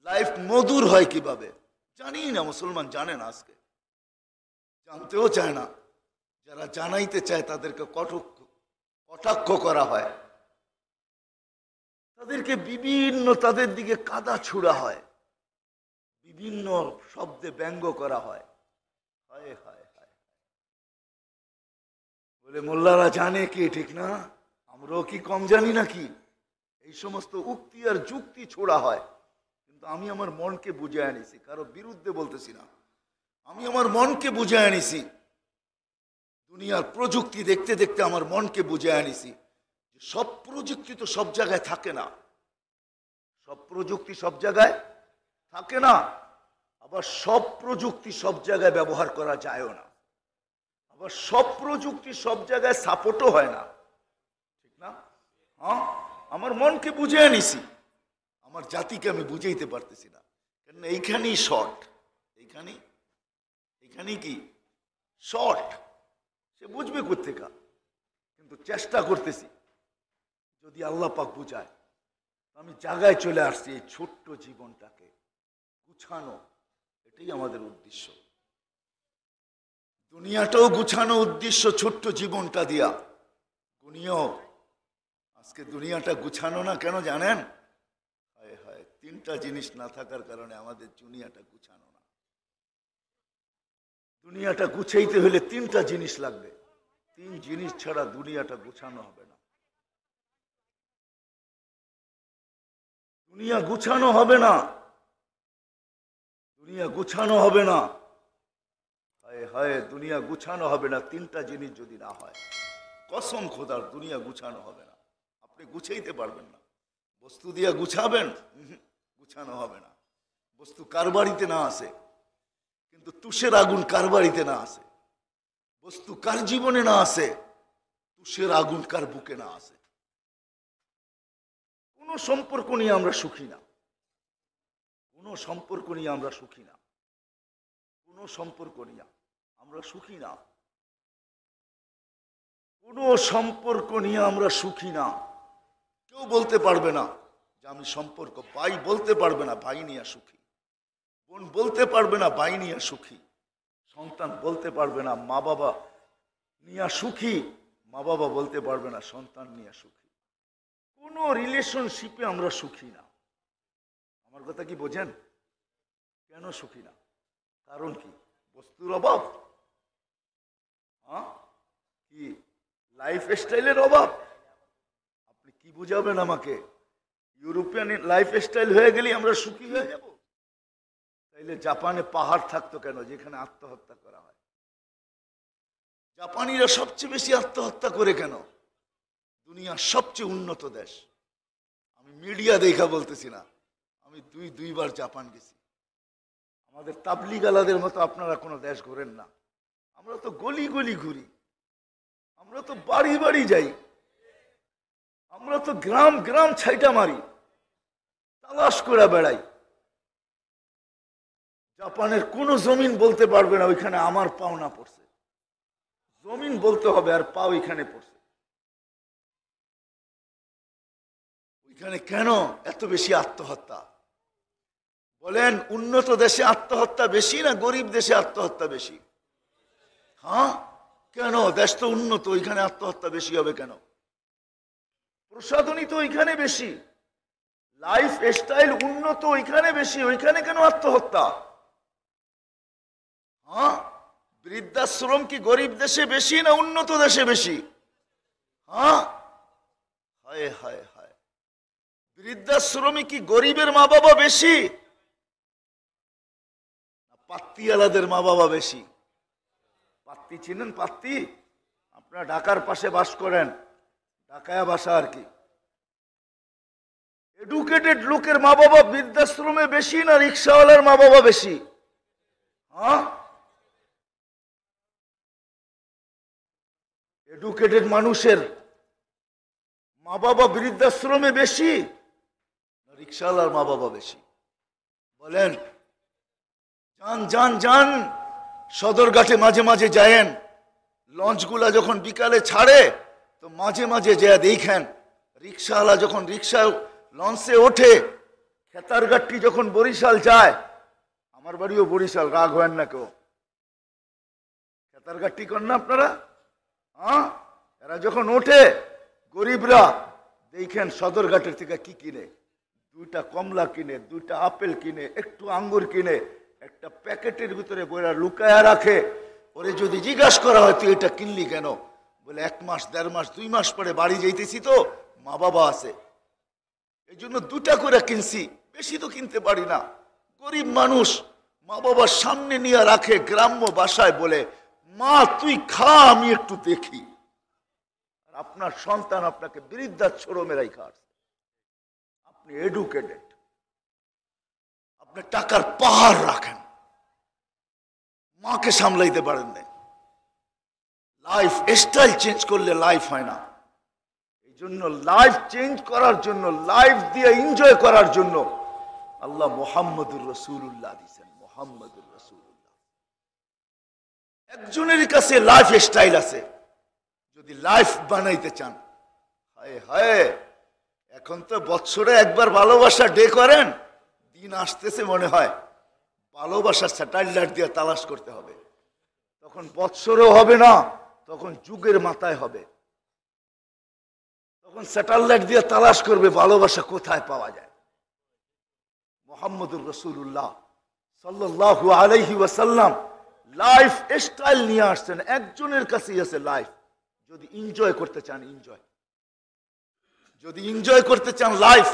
লাইফ মধুর হয় কীভাবে? জানি না, মুসলমান জানে না আজকে। জানতেও চায় না। যারা জানাইতে চায় তাদেরকে কটক্ষ কটাক্ষ করা হয়। তাদেরকে বিভিন্ন, তাদের দিকে কাদা ছুড়া হয়। বিভিন্ন শব্দে ব্যঙ্গ করা হয়। হায় হায় হায় বলে, মোল্লারা জানে কি, ঠিক না? আমরাও কি কম জানি নাকি? এই সমস্ত উক্তি আর যুক্তি ছোড়া হয়। কিন্তু আমি আমার মনকে বুঝে আনিছি, কারও বিরুদ্ধে বলতেছি না। আমি আমার মনকে বুঝে আনিছি। দুনিয়ার প্রযুক্তি দেখতে দেখতে আমার মনকে বুঝে আনিছি সব প্রযুক্তি তো সব জায়গায় থাকে না। সব প্রযুক্তি সব জায়গায় থাকে না, আবার সব প্রযুক্তি সব জায়গায় ব্যবহার করা যায়ও না। আবার সব প্রযুক্তি সব জায়গায় সাপোর্টও হয় না। ঠিক না? হ্যাঁ? আমার মনকে বুঝে আনিছি। আমার জাতিকে আমি বুঝাইতে পারতেছি না। কেন এইখানেই শর্ট এইখানেই? এইখানেই কি? শর্ট সে বুঝবে কোথেকা কিন্তু চেষ্টা করতেছি। যদি আল্লাহ পাক বুঝায় আমি জায়গায় চলে আসছি এই ছোট্ট জীবনটাকে গুছানো। এটাই আমাদের উদ্দেশ্য। দুনিয়াটাও গুছানো উদ্দেশ্য ছোট্ট জীবনটা দিয়া। দুনিয়াও আজকে দুনিয়াটা গুছানো না কেন জানেন? হায় হায়, তিনটা জিনিস না থাকার কারণে আমাদের দুনিয়াটা গুছানো দুনিয়াটা গুছাইতে হলে তিনটা জিনিস লাগবে। তিন জিনিস ছাড়া দুনিয়াটা গুছানো হবে না। দুনিয়া গুছানো হবে না। দুনিয়া গুছানো হবে না। হায় হায়, দুনিয়া গুছানো হবে না। তিনটা জিনিস যদি না হয়, কসম খোদার, দুনিয়া গুছানো হবে না। আপনি গুছাইতে পারবেন না। বস্তু দিয়া গুছাবেন গুছানো হবে না। বস্তু কার বাড়িতে না আসে? কিন্তু তুষের আগুন কার বাড়িতে না আসে? বস্তু কার জীবনে না আসে? তুষের আগুন কার বুকে না আসে? কোন সম্পর্ক নিয়ে আমরা সুখী না। কোন সম্পর্ক নিয়ে আমরা সুখী না। কোন সম্পর্ক নিয়ে আমরা সুখী না। কোন সম্পর্ক নিয়ে আমরা সুখী না। কেউ বলতে পারবে না যে আমি সম্পর্ক ভাই বলতে পারবে না, ভাই নিয়ে সুখী। বোন বলতে পারবে না, বাই নিয়ে সুখী। সন্তান বলতে পারবে না, মা বাবা নিয়ে সুখী। মা বাবা বলতে পারবে না, সন্তান নিয়ে সুখী। কোন রিলেশনশিপে আমরা সুখী না। আমার কথা কি বোঝেন? কেন সুখী না? কারণ কি? বস্তুর অভাব। হ্যাঁ কি? লাইফ স্টাইলের অভাব। আপনি কি বুঝাবেন আমাকে? ইউরোপিয়ান লাইফ স্টাইল হয়ে গেলে আমরা সুখী হয়ে যাব? তাইলে জাপানে পাহাড় থাকতো কেন? যেখানে আত্মহত্যা করা হয়। জাপানিরা সবচেয়ে বেশি আত্মহত্যা করে কেন? দুনিয়ার সবচেয়ে উন্নত দেশ। আমি মিডিয়া দেখা বলতেছি না। আমি দুই, দুইবার জাপান গেছি। আমাদের তাবলিগ আলাদের মতো আপনারা কোনো দেশ ঘোরেন না। আমরা তো গলি গলি ঘুরি। আমরা তো বাড়ি বাড়ি যাই। আমরা তো গ্রাম গ্রাম ছাইটা মারি। তালাশ করে বেড়াই। জাপানের কোন জমিন বলতে পারবে না, ওইখানে আমার পাওনা পড়ছে। জমিন বলতে হবে আর পাও এখানে পড়ছে। ওইখানে কেন এত বেশি আত্মহত্যা? বলেন, উন্নত দেশে আত্মহত্যা বেশি না গরিব দেশে আত্মহত্যা বেশি? হ্যাঁ? কেন? দেশ তো উন্নত, ওইখানে আত্মহত্যা বেশি হবে কেন? প্রসাধনী তো ওইখানে বেশি। লাইফ স্টাইল উন্নত, ওইখানে বেশি, ওইখানে কেন আত্মহত্যা? হ্যাঁ? বৃদ্ধাশ্রম কি গরিব দেশে বেশি না উন্নত দেশে বেশি? হ্যাঁ? হায় হায় হায়। বৃদ্ধাশ্রমে কি গরিবের মা বাবা বেশি? পাত্তিওয়ালাদের মা বাবা বেশি? পাত্তি চিনেন পাত্তি আপনারা ঢাকার পাশে বাস করেন। ঢাকায় বাসা আর কি। এডুকেটেড লোকের মা বাবা বৃদ্ধাশ্রমে বেশি না রিক্সাওয়ালার মা বাবা বেশি? হ্যাঁ? এডুকেটেড মানুষের মা বাবা বৃদ্ধাশ্রমে বেশি না রিক্সাওয়ালার মা বাবা বেশি? বলেন, যান যান যান সদরঘাটে মাঝে মাঝে যায়েন, লঞ্চগুলা যখন বিকালে ছাড়ে, তো মাঝে মাঝে যা দেখেন, রিক্সাওয়ালা যখন রিক্সা লঞ্চে ওঠে খেতারঘাটটি যখন বরিশাল যায়, আমার বাড়িও বরিশাল, রাগ হয় না কেউ। খেতারঘাটটি কর না আপনারা? এরা যখন ওঠে, গরিবরা দেখেন সদরঘাটের থেকে কি কিনে। দুইটা কমলা কিনে, দুইটা আপেল কিনে, একটু আঙ্গুর কিনে, একটা প্যাকেটের ভিতরে বইরা লুকায়া রাখে। ওরে যদি জিজ্ঞাসা করা হয়, তুই এটা কিনলি কেন? বলে, এক মাস, দেড় মাস, দুই মাস পরে বাড়ি যাইতেছি তো, মা বাবা আছে। এই জন্য দুটা করে কিনছি, বেশি তো কিনতে পারি না। গরিব মানুষ মা বাবার সামনে নিয়ে রাখে, গ্রাম্য বাসায় বলে মা, তুই খা, আমি একটু দেখি। আর আপনার সন্তান আপনাকে বৃদ্ধাশ্রমে রাখা আপনি এডুকেটেড আপনি টাকার পাহাড় রাখেন। মাকে সামলাইতে পারেন না লাইফ স্টাইল চেঞ্জ করলে লাইফ হয় না। এই জন্য লাইফ চেঞ্জ করার জন্য লাইফ দিয়ে এনজয় করার জন্য আল্লাহ মোহাম্মদুর রসুল্লাহ দিচ্ছেন মোহাম্মদুর রসুল্লাহ একজনের কাছে লাইফ স্টাইল আছে। যদি লাইফ বানাইতে চান, হায় হায়, এখন তো বৎসরে একবার ভালোবাসা ডে করেন, দিন আসতেছে মনে হয়। ভালোবাসার স্যাটেলাইট দিয়ে তালাশ করতে হবে। তখন বৎসরও হবে না, তখন যুগের মাথায় হবে। তখন স্যাটেলাইট দিয়ে তালাশ করবে ভালোবাসা কোথায় পাওয়া যায়। মোহাম্মদুর রসুল্লাহ সাল্লাল্লাহু আলাইহি ওয়াসাল্লাম লাইফ স্টাইল নিয়ে আসছেন একজনের কাছেই আছে লাইফ যদি এনজয় করতে চান এনজয় যদি এনজয় করতে চান লাইফ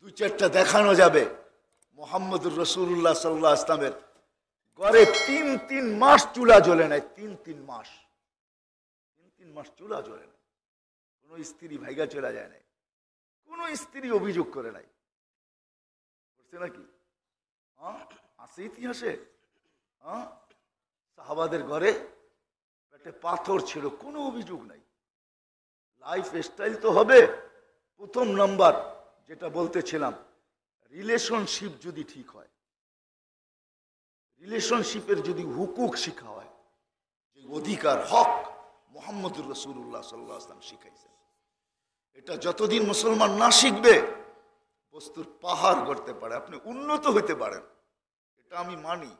দুই চারটা দেখানো যাবে। মোহাম্মদুর রসুল্লাহ সাল্লাহ ইসলামের ঘরে তিন তিন মাস চুলা জ্বলে নাই, তিন তিন মাস। তিন তিন মাস চুলা জ্বলে নাই। কোনো স্ত্রী ভাইগা চলে যায় নাই। কোনো স্ত্রী অভিযোগ করে নাই। করছে নাকি? হ্যাঁ? আছে ইতিহাসে? সাহাবাদের ঘরে পেটে পাথর ছিল, কোনো অভিযোগ নাই। লাইফ স্টাইল তো হবে, প্রথম নাম্বার যেটা বলতেছিলাম রিলেশনশিপ যদি ঠিক হয় রিলেশনশিপের যদি হুকুক শিখা হয়, যে অধিকার, হক মোহাম্মদুর রসুল্লাহ সাল্লাহ আসলাম শিখাইছেন। এটা যতদিন মুসলমান না শিখবে, বস্তুর পাহাড় করতে পারে, আপনি উন্নত হতে পারেন। এটা আমি মানি।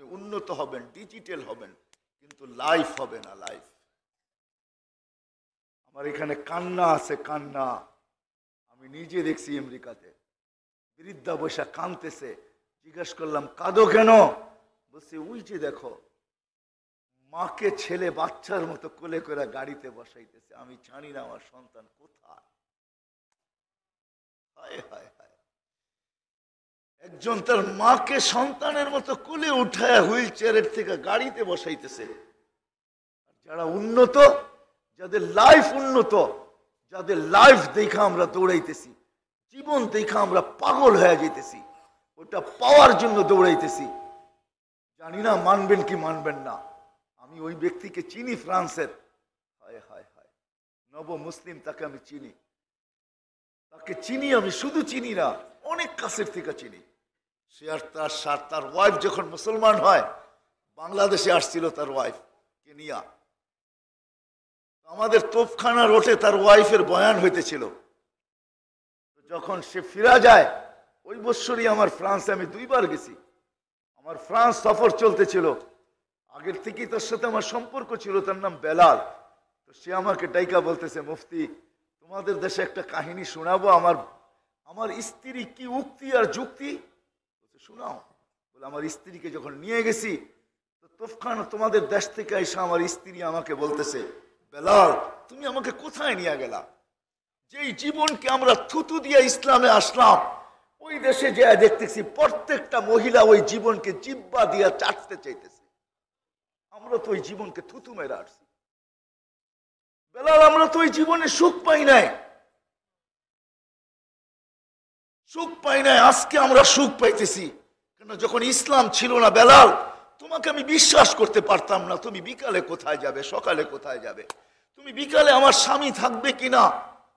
আপনি উন্নত হবেন ডিজিটাল হবেন, কিন্তু লাইফ হবে না লাইফ আমার এখানে কান্না আছে, কান্না। আমি নিজে দেখছি আমেরিকাতে। বৃদ্ধা বৈশা কানতেছে জিজ্ঞাসা করলাম, কাঁদো কেন? বলছে, ওই যে দেখো, মাকে ছেলে বাচ্চার মতো কোলে করে গাড়িতে বসাইতেছে। আমি জানি না আমার সন্তান কোথায়। হায় হায়। একজন তার মাকে সন্তানের মতো কোলে উঠায় হুইল চেয়ারের থেকে গাড়িতে বসাইতেছে। যারা উন্নত, যাদের লাইফ উন্নত, যাদের লাইফ দেখা আমরা দৌড়াইতেছি, জীবন দেখা আমরা পাগল হয়ে যেতেছি ওটা পাওয়ার জন্য দৌড়াইতেছি। জানি না মানবেন কি মানবেন না। আমি ওই ব্যক্তিকে চিনি ফ্রান্সের। হায় হায় হায়। নব মুসলিম তাকে আমি চিনি। তাকে চিনি আমি, শুধু চিনি না, অনেক কাছের থেকে চিনি। সে আর তার সার তার ওয়াইফ যখন মুসলমান হয়, বাংলাদেশে আসছিল তার ওয়াইফ কেনিয়া। আমাদের তোপখানা রোটে তার ওয়াইফের বয়ান হইতেছিল। যখন সে ফিরা যায়, ওই বৎসরই আমার ফ্রান্সে আমি দুইবার গেছি। আমার ফ্রান্স সফর চলতেছিল। আগের থেকেই তার সাথে আমার সম্পর্ক ছিল, তার নাম বেলাল। তো সে আমাকে ডাইকা বলতেছে, মুফতি, তোমাদের দেশে একটা কাহিনী শোনাবো। আমার আমার স্ত্রী কি উক্তি আর যুক্তি? শোনাও। বলে, আমার স্ত্রীকে যখন নিয়ে গেছি তোফখানা তোমাদের দেশ থেকে এসে আমার স্ত্রী আমাকে বলতেছে, বেলাল, তুমি আমাকে কোথায় নিয়ে গেলা? যেই জীবনকে আমরা থুতু দিয়ে ইসলামে আসলাম, ওই দেশে যে দেখতেছি প্রত্যেকটা মহিলা ওই জীবনকে জিব্বা দিয়া চাটতে চাইতেছে। আমরা তো ওই জীবনকে থুতু মেরে আসছি বেলাল, আমরা তো ওই জীবনে সুখ পাই নাই। সুখ পাই নাই, আজকে আমরা সুখ পাইতেছি। কেন, যখন ইসলাম ছিল না, বেলাল, তোমাকে আমি বিশ্বাস করতে পারতাম না, তুমি বিকালে কোথায় যাবে, সকালে কোথায় যাবে? তুমি বিকালে আমার স্বামী থাকবে কিনা?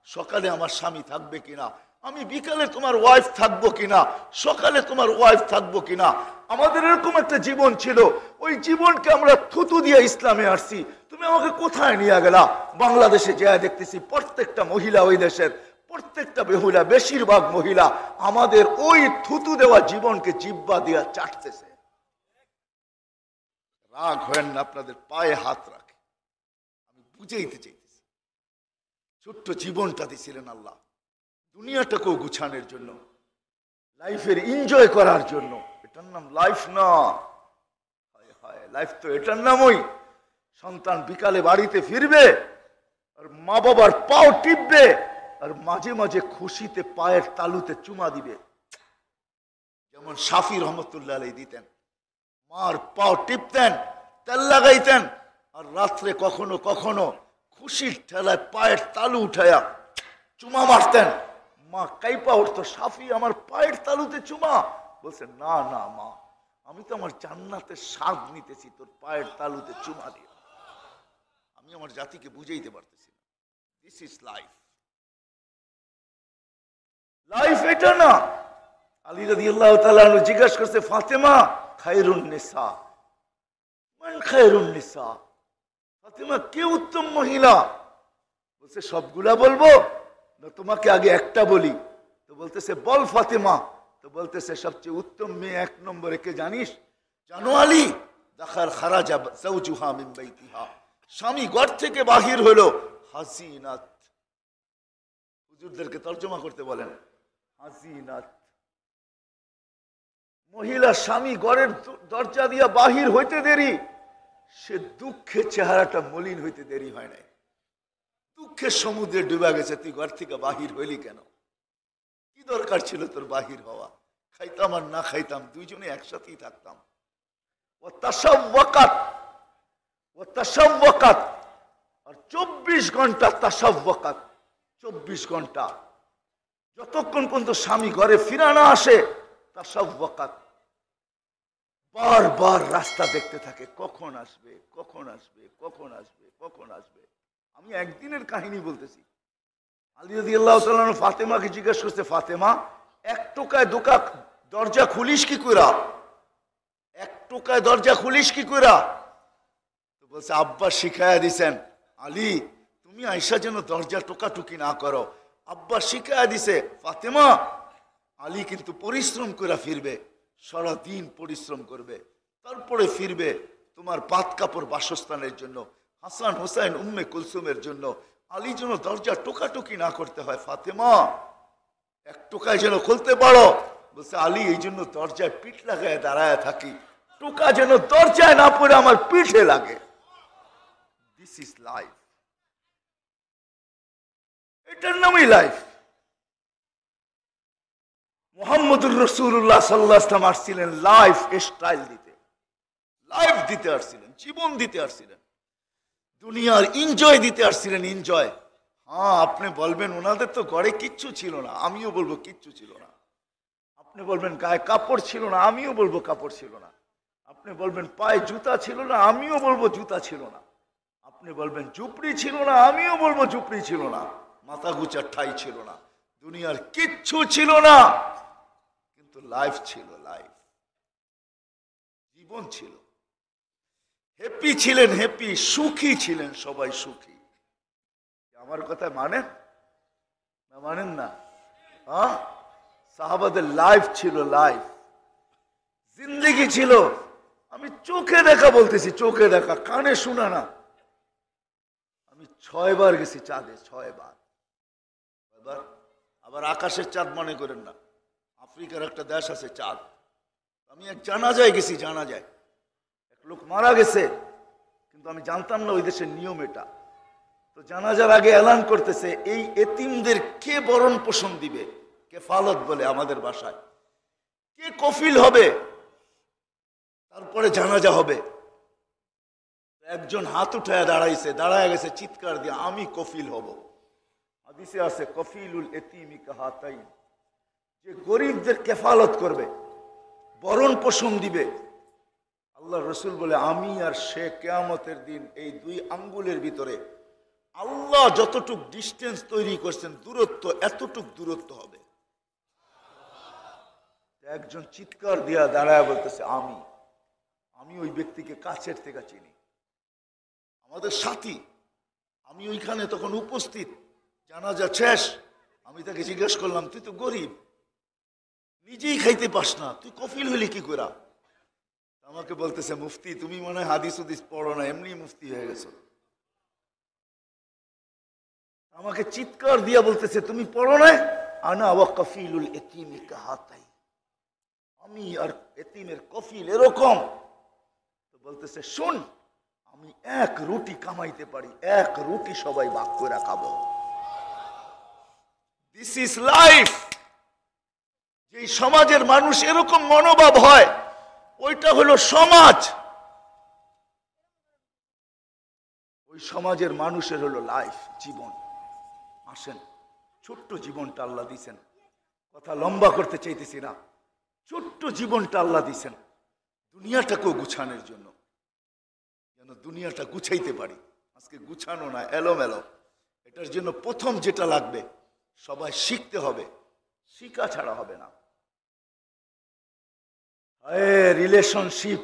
সকালে আমার স্বামী থাকবে কিনা? আমি বিকালে তোমার ওয়াইফ থাকব কিনা? সকালে তোমার ওয়াইফ থাকব কিনা? আমাদের এরকম একটা জীবন ছিল। ওই জীবনকে আমরা থুতু দিয়ে ইসলামে আসছি। তুমি আমাকে কোথায় নিয়ে গেলা? বাংলাদেশে যা দেখতেছি প্রত্যেকটা মহিলা ওই দেশের প্রত্যেকটা মহিলা বেশিরভাগ মহিলা আমাদের ওই থুতু দেওয়া জীবনকে জিব্বা দিয়া চাটতেছে। রাগ হয় না, আপনাদের পায়ে হাত রাখে। আমি বুঝাইতে চাইতেছি। ছোট্ট জীবনটা দিছিলেন আল্লাহ। দুনিয়াটাকেও গুছানোর জন্য, লাইফের এনজয় করার জন্য। এটার নাম লাইফ না। হায় হায়, লাইফ তো এটার নামই। সন্তান বিকালে বাড়িতে ফিরবে, আর মা বাবার পাও টিপবে। আর মাঝে মাঝে খুশিতে পায়ের তালুতে চুমা দিবে। যেমন শাফি রহমতুল্লাহ আলাই দিতেন, মার পাও টিপতেন, তেল লাগাইতেন, আর রাত্রে কখনো কখনো খুশির ঠেলায় পায়ের তালু উঠায়া চুমা মারতেন। মা কাইপা উঠতো সাফি আমার পায়ের তালুতে চুমা। বলছে, না না, মা, আমি তো আমার জান্নাতের স্বাদ নিতেছি, তোর পায়ের তালুতে চুমা দিয়ে। আমি আমার জাতিকে বুঝাইতে পারতেছি না। দিস ইজ লাইফ লাইফ এটা না। আলী রাদি আল্লাহ জিজ্ঞাসা করছে, ফাতেমা, খায়রুন নিসা? কে উত্তম মহিলা? বলছে, সবগুলা বলব? না, তোমাকে আগে একটা বলি। তো বলতেছে, বল ফাতেমা। তো বলতেছে, সবচেয়ে উত্তম মেয়ে এক নম্বরে কে জানিস? জানো আলী? দেখার মিন বাইতিহা। স্বামী ঘর থেকে বাহির হলো হাসিনাত। হুজুরদেরকে তর্জমা করতে বলেন। মহিলা স্বামী ঘরের দরজা দিয়া বাহির হইতে দেরি, সে দুঃখে চেহারাটা মলিন হইতে দেরি হয় নাই। দুঃখের সমুদ্রে ডুবা গেছে, তুই ঘর থেকে বাহির হইলি কেন? কি দরকার ছিল তোর বাহির হওয়া? খাইতাম আর না খাইতাম, দুইজনে একসাথেই থাকতাম। ও তাসাব্বাকাত ও তাসাব্বাকাত আর চব্বিশ ঘণ্টা তাসাব্বাকাত চব্বিশ ঘণ্টা যতক্ষণ পর্যন্ত স্বামী ঘরে ফিরা না আসে তাসাব্বাকাত বারবার রাস্তা দেখতে থাকে, কখন আসবে কখন আসবে কখন আসবে কখন আসবে। আমি একদিনের কাহিনী বলতেছি। আলী রদি আল্লাহ ফাতেমাকে জিজ্ঞেস করছে, ফাতেমা, এক টোকায় দোকা দরজা খুলিস কি কইরা? এক টোকায় দরজা খুলিস কি কইরা? বলছে, আব্বা শিখায়া দিছেন, আলী, তুমি আইসা যেন দরজা টোকাটুকি না করো। আব্বা শিখায়া দিছে, ফাতেমা, আলী কিন্তু পরিশ্রম করে ফিরবে, সারাদিন পরিশ্রম করবে, তারপরে ফিরবে তোমার পাত কাপড় বাসস্থানের জন্য, হাসান হোসেন উম্মে কুলসুমের জন্য। আলী যেন দরজা টোকাটুকি না করতে হয়, ফাতেমা, এক টোকায় যেন খুলতে পারো। বলছে, আলী, এই জন্য দরজায় পিঠ লাগায় দাঁড়ায় থাকি। টোকা যেন দরজায় না পড়ে আমার পিঠে লাগে। দিস ইজ লাইফ এটার নামই লাইফ। মোহাম্মদুর রসুল্লাহ সাল্লাহ আসলাম আসছিলেন লাইফ স্টাইল দিতে। লাইফ দিতে আসছিলেন, জীবন দিতে আসছিলেন। দুনিয়ার এনজয় দিতে আসছিলেন, এনজয়। হ্যাঁ আপনি বলবেন, ওনাদের তো ঘরে কিচ্ছু ছিল না। আমিও বলব, কিচ্ছু ছিল না। আপনি বলবেন, গায়ে কাপড় ছিল না, আমিও বলব, কাপড় ছিল না। আপনি বলবেন, পায়ে জুতা ছিল না, আমিও বলব, জুতা ছিল না। আপনি বলবেন চুপড়ি ছিল না, আমিও বলব চুপড়ি ছিল না। মাথা গুচার ঠাই ছিল না। দুনিয়ার কিচ্ছু ছিল না। কিন্তু লাইফ ছিল লাইফ জীবন ছিল। হ্যাপি ছিলেন হ্যাপি সুখী ছিলেন সবাই সুখী। আমার কথা মানেন? না মানেন না। হ্যাঁ? সাহাবাদের লাইফ ছিল লাইফ জিন্দগি ছিল। আমি চোখে দেখা বলতেছি, চোখে দেখা, কানে শোনা না। আমি ছয়বার গেছি চাঁদে ছয় বার এবার আবার আকাশের চাঁদ মনে করেন না। আফ্রিকার একটা দেশ আছে চাঁদ। আমি এক জানা যায় গেছি জানা যায় এক লোক মারা গেছে, কিন্তু আমি জানতাম না ওই দেশের নিয়ম এটা। তো জানাজার আগে এলান করতেছে, এই এতিমদের কে বরণ পোষণ দিবে? কে ফালত বলে আমাদের বাসায়? কে কফিল হবে? তারপরে জানাজা হবে। একজন হাত উঠায় দাঁড়াইছে, দাঁড়ায় গেছে চিৎকার দিয়ে, আমি কফিল হব। হাদিসে আছে, কফিলুল এতিমি কাহাতাই যে গরিবদের কেফালত করবে, বরণ পোষণ দিবে। আল্লাহ রসুল বলে, আমি আর সে কেয়ামতের দিন এই দুই আঙ্গুলের ভিতরে আল্লাহ যতটুক ডিস্টেন্স তৈরি করছেন, দূরত্ব এতটুক দূরত্ব হবে। একজন চিৎকার দিয়া দাঁড়ায় বলতেছে, আমি আমি ওই ব্যক্তিকে কাছের থেকে চিনি। আমাদের সাথী, আমি ওইখানে তখন উপস্থিত। জানাজা শেষ। আমি তাকে জিজ্ঞেস করলাম, তুই তো গরিব, নিজেই খাইতে পাস না, তুই কফিল হলি কি করা আমাকে বলতেছে, মুফতি, তুমি মনে হয় হাদিস উদিস পড়ো না, এমনি মুফতি হয়ে গেছো। আমাকে চিৎকার দিয়া বলতেছে, তুমি পড়ো না আনা ওয়া কফিলুল এতিমি কাহাতাই। আমি আর এতিমের কফিল এরকম। তো বলতেছে, শুন, আমি এক রুটি কামাইতে পারি, এক রুটি সবাই ভাগ করে খাব। দিস ইজ লাইফ যে সমাজের মানুষ এরকম মনোভাব হয়, ওইটা হলো সমাজ। ওই সমাজের মানুষের হলো লাইফ জীবন। আসেন, ছোট্ট জীবনটা আল্লাহ দিছেন। কথা লম্বা করতে চাইতেছি না। ছোট্ট জীবনটা আল্লাহ দিছেন। দুনিয়াটাকেও গুছানোর জন্য। যেন দুনিয়াটা গুছাইতে পারি। আজকে গুছানো না, এলোমেলো। এটার জন্য প্রথম যেটা লাগবে সবাই শিখতে হবে। শিখা ছাড়া হবে না। রিলেশনশিপ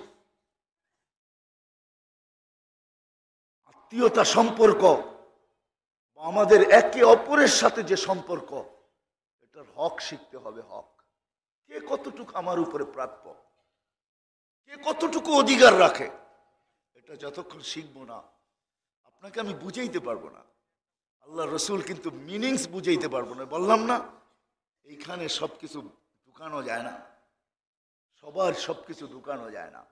আত্মীয়তা সম্পর্ক। আমাদের একে অপরের সাথে যে সম্পর্ক, এটার হক শিখতে হবে, হক। কে কতটুকু আমার উপরে প্রাপ্য? কে কতটুকু অধিকার রাখে? এটা যতক্ষণ শিখব না, আপনাকে আমি বুঝাইতে পারব না। আল্লাহ রসুল কিন্তু মিনিংস বুঝাইতে পারব না। বললাম না, এইখানে সবকিছু ঢুকানো যায় না। সবার সবকিছু ঢুকানো যায় না।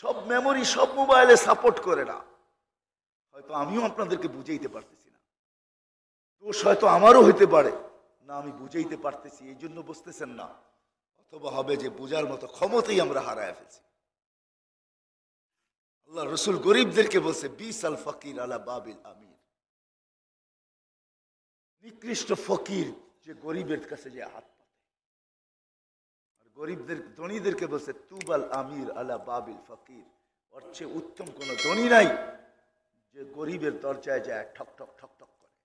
সব মেমোরি সব মোবাইলে সাপোর্ট করে না। হয়তো আমিও আপনাদেরকে বুঝাইতে পারতেছি না। দোষ হয়তো আমারও হইতে পারে। না, আমি বুঝাইতে পারতেছি, এই জন্য বুঝতেছেন না। অথবা হবে যে বুঝার মতো ক্ষমতাই আমরা হারায় ফেলছি। আল্লাহ রসুল গরিবদেরকে বলছে বিস আল ফকির আলা বাবিল আমির নিকৃষ্ট ফকির যে গরিবের কাছে যে হাত পাতে। আর গরিবদের, ধনীদেরকে বলছে, তুবাল আমির আলা বাবিল ফকির। ওর চেয়ে উত্তম কোন ধনী নাই যে গরিবের দরজায় যায়, ঠক ঠক ঠক ঠক করে।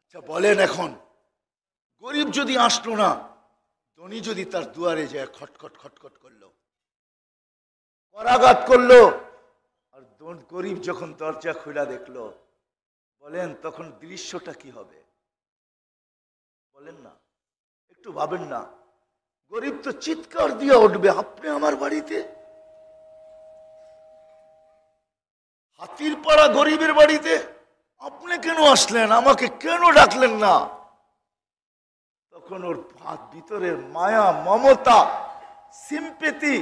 আচ্ছা বলেন এখন, গরিব যদি আসলো না, ধনী যদি তার দুয়ারে যায়, খটখট খটখট করল, করাঘাত করল, আর গরিব যখন দরজা খোলা দেখল বলেন তখন দৃশ্যটা কি হবে? বলেন না। একটু ভাবেন না। গরিব তো চিৎকার দিয়ে উঠবে, আপনি আমার বাড়িতে? হাতির পাড়া গরিবের বাড়িতে? আপনি কেন আসলেন? আমাকে কেন ডাকলেন না? তখন ওর ভাত ভিতরের মায়া, মমতা সিম্পেতি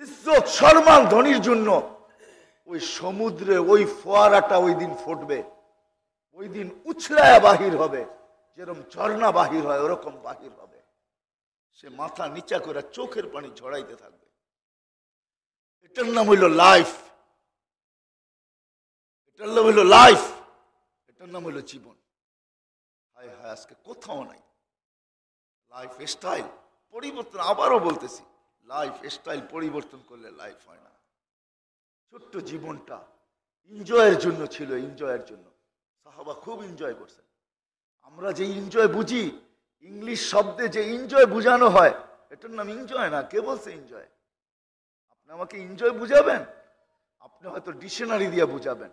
ইজ্জত, সম্মান, ধনির জন্য ওই সমুদ্রে ওই ফোয়ারাটা ওই দিন ফুটবে। ওই দিন উছলায়া বাহির হবে। যেরকম ঝর্ণা বাহির হয়, ওরকম বাহির হবে। সে মাথা নিচা করে চোখের পানি ঝড়াইতে থাকবে। এটার নাম হইল লাইফ। এটার নাম হইল লাইফ। এটার নাম হইল জীবন। হায় হায়, আজকে কোথাও নাই। লাইফ স্টাইল পরিবর্তন আবারও বলতেছি। লাইফ স্টাইল পরিবর্তন করলে লাইফ হয় না। ছোট্ট জীবনটা এনজয়ের জন্য ছিল এনজয়ের জন্য। সাহাবা খুব এনজয় করছেন। আমরা যে এনজয় বুঝি ইংলিশ শব্দে যে এনজয় বুঝানো হয়, এটার নাম এনজয় না, কে বলছে এনজয় আপনি আমাকে এনজয় বুঝাবেন? আপনি হয়তো ডিকশনারি দিয়ে বুঝাবেন।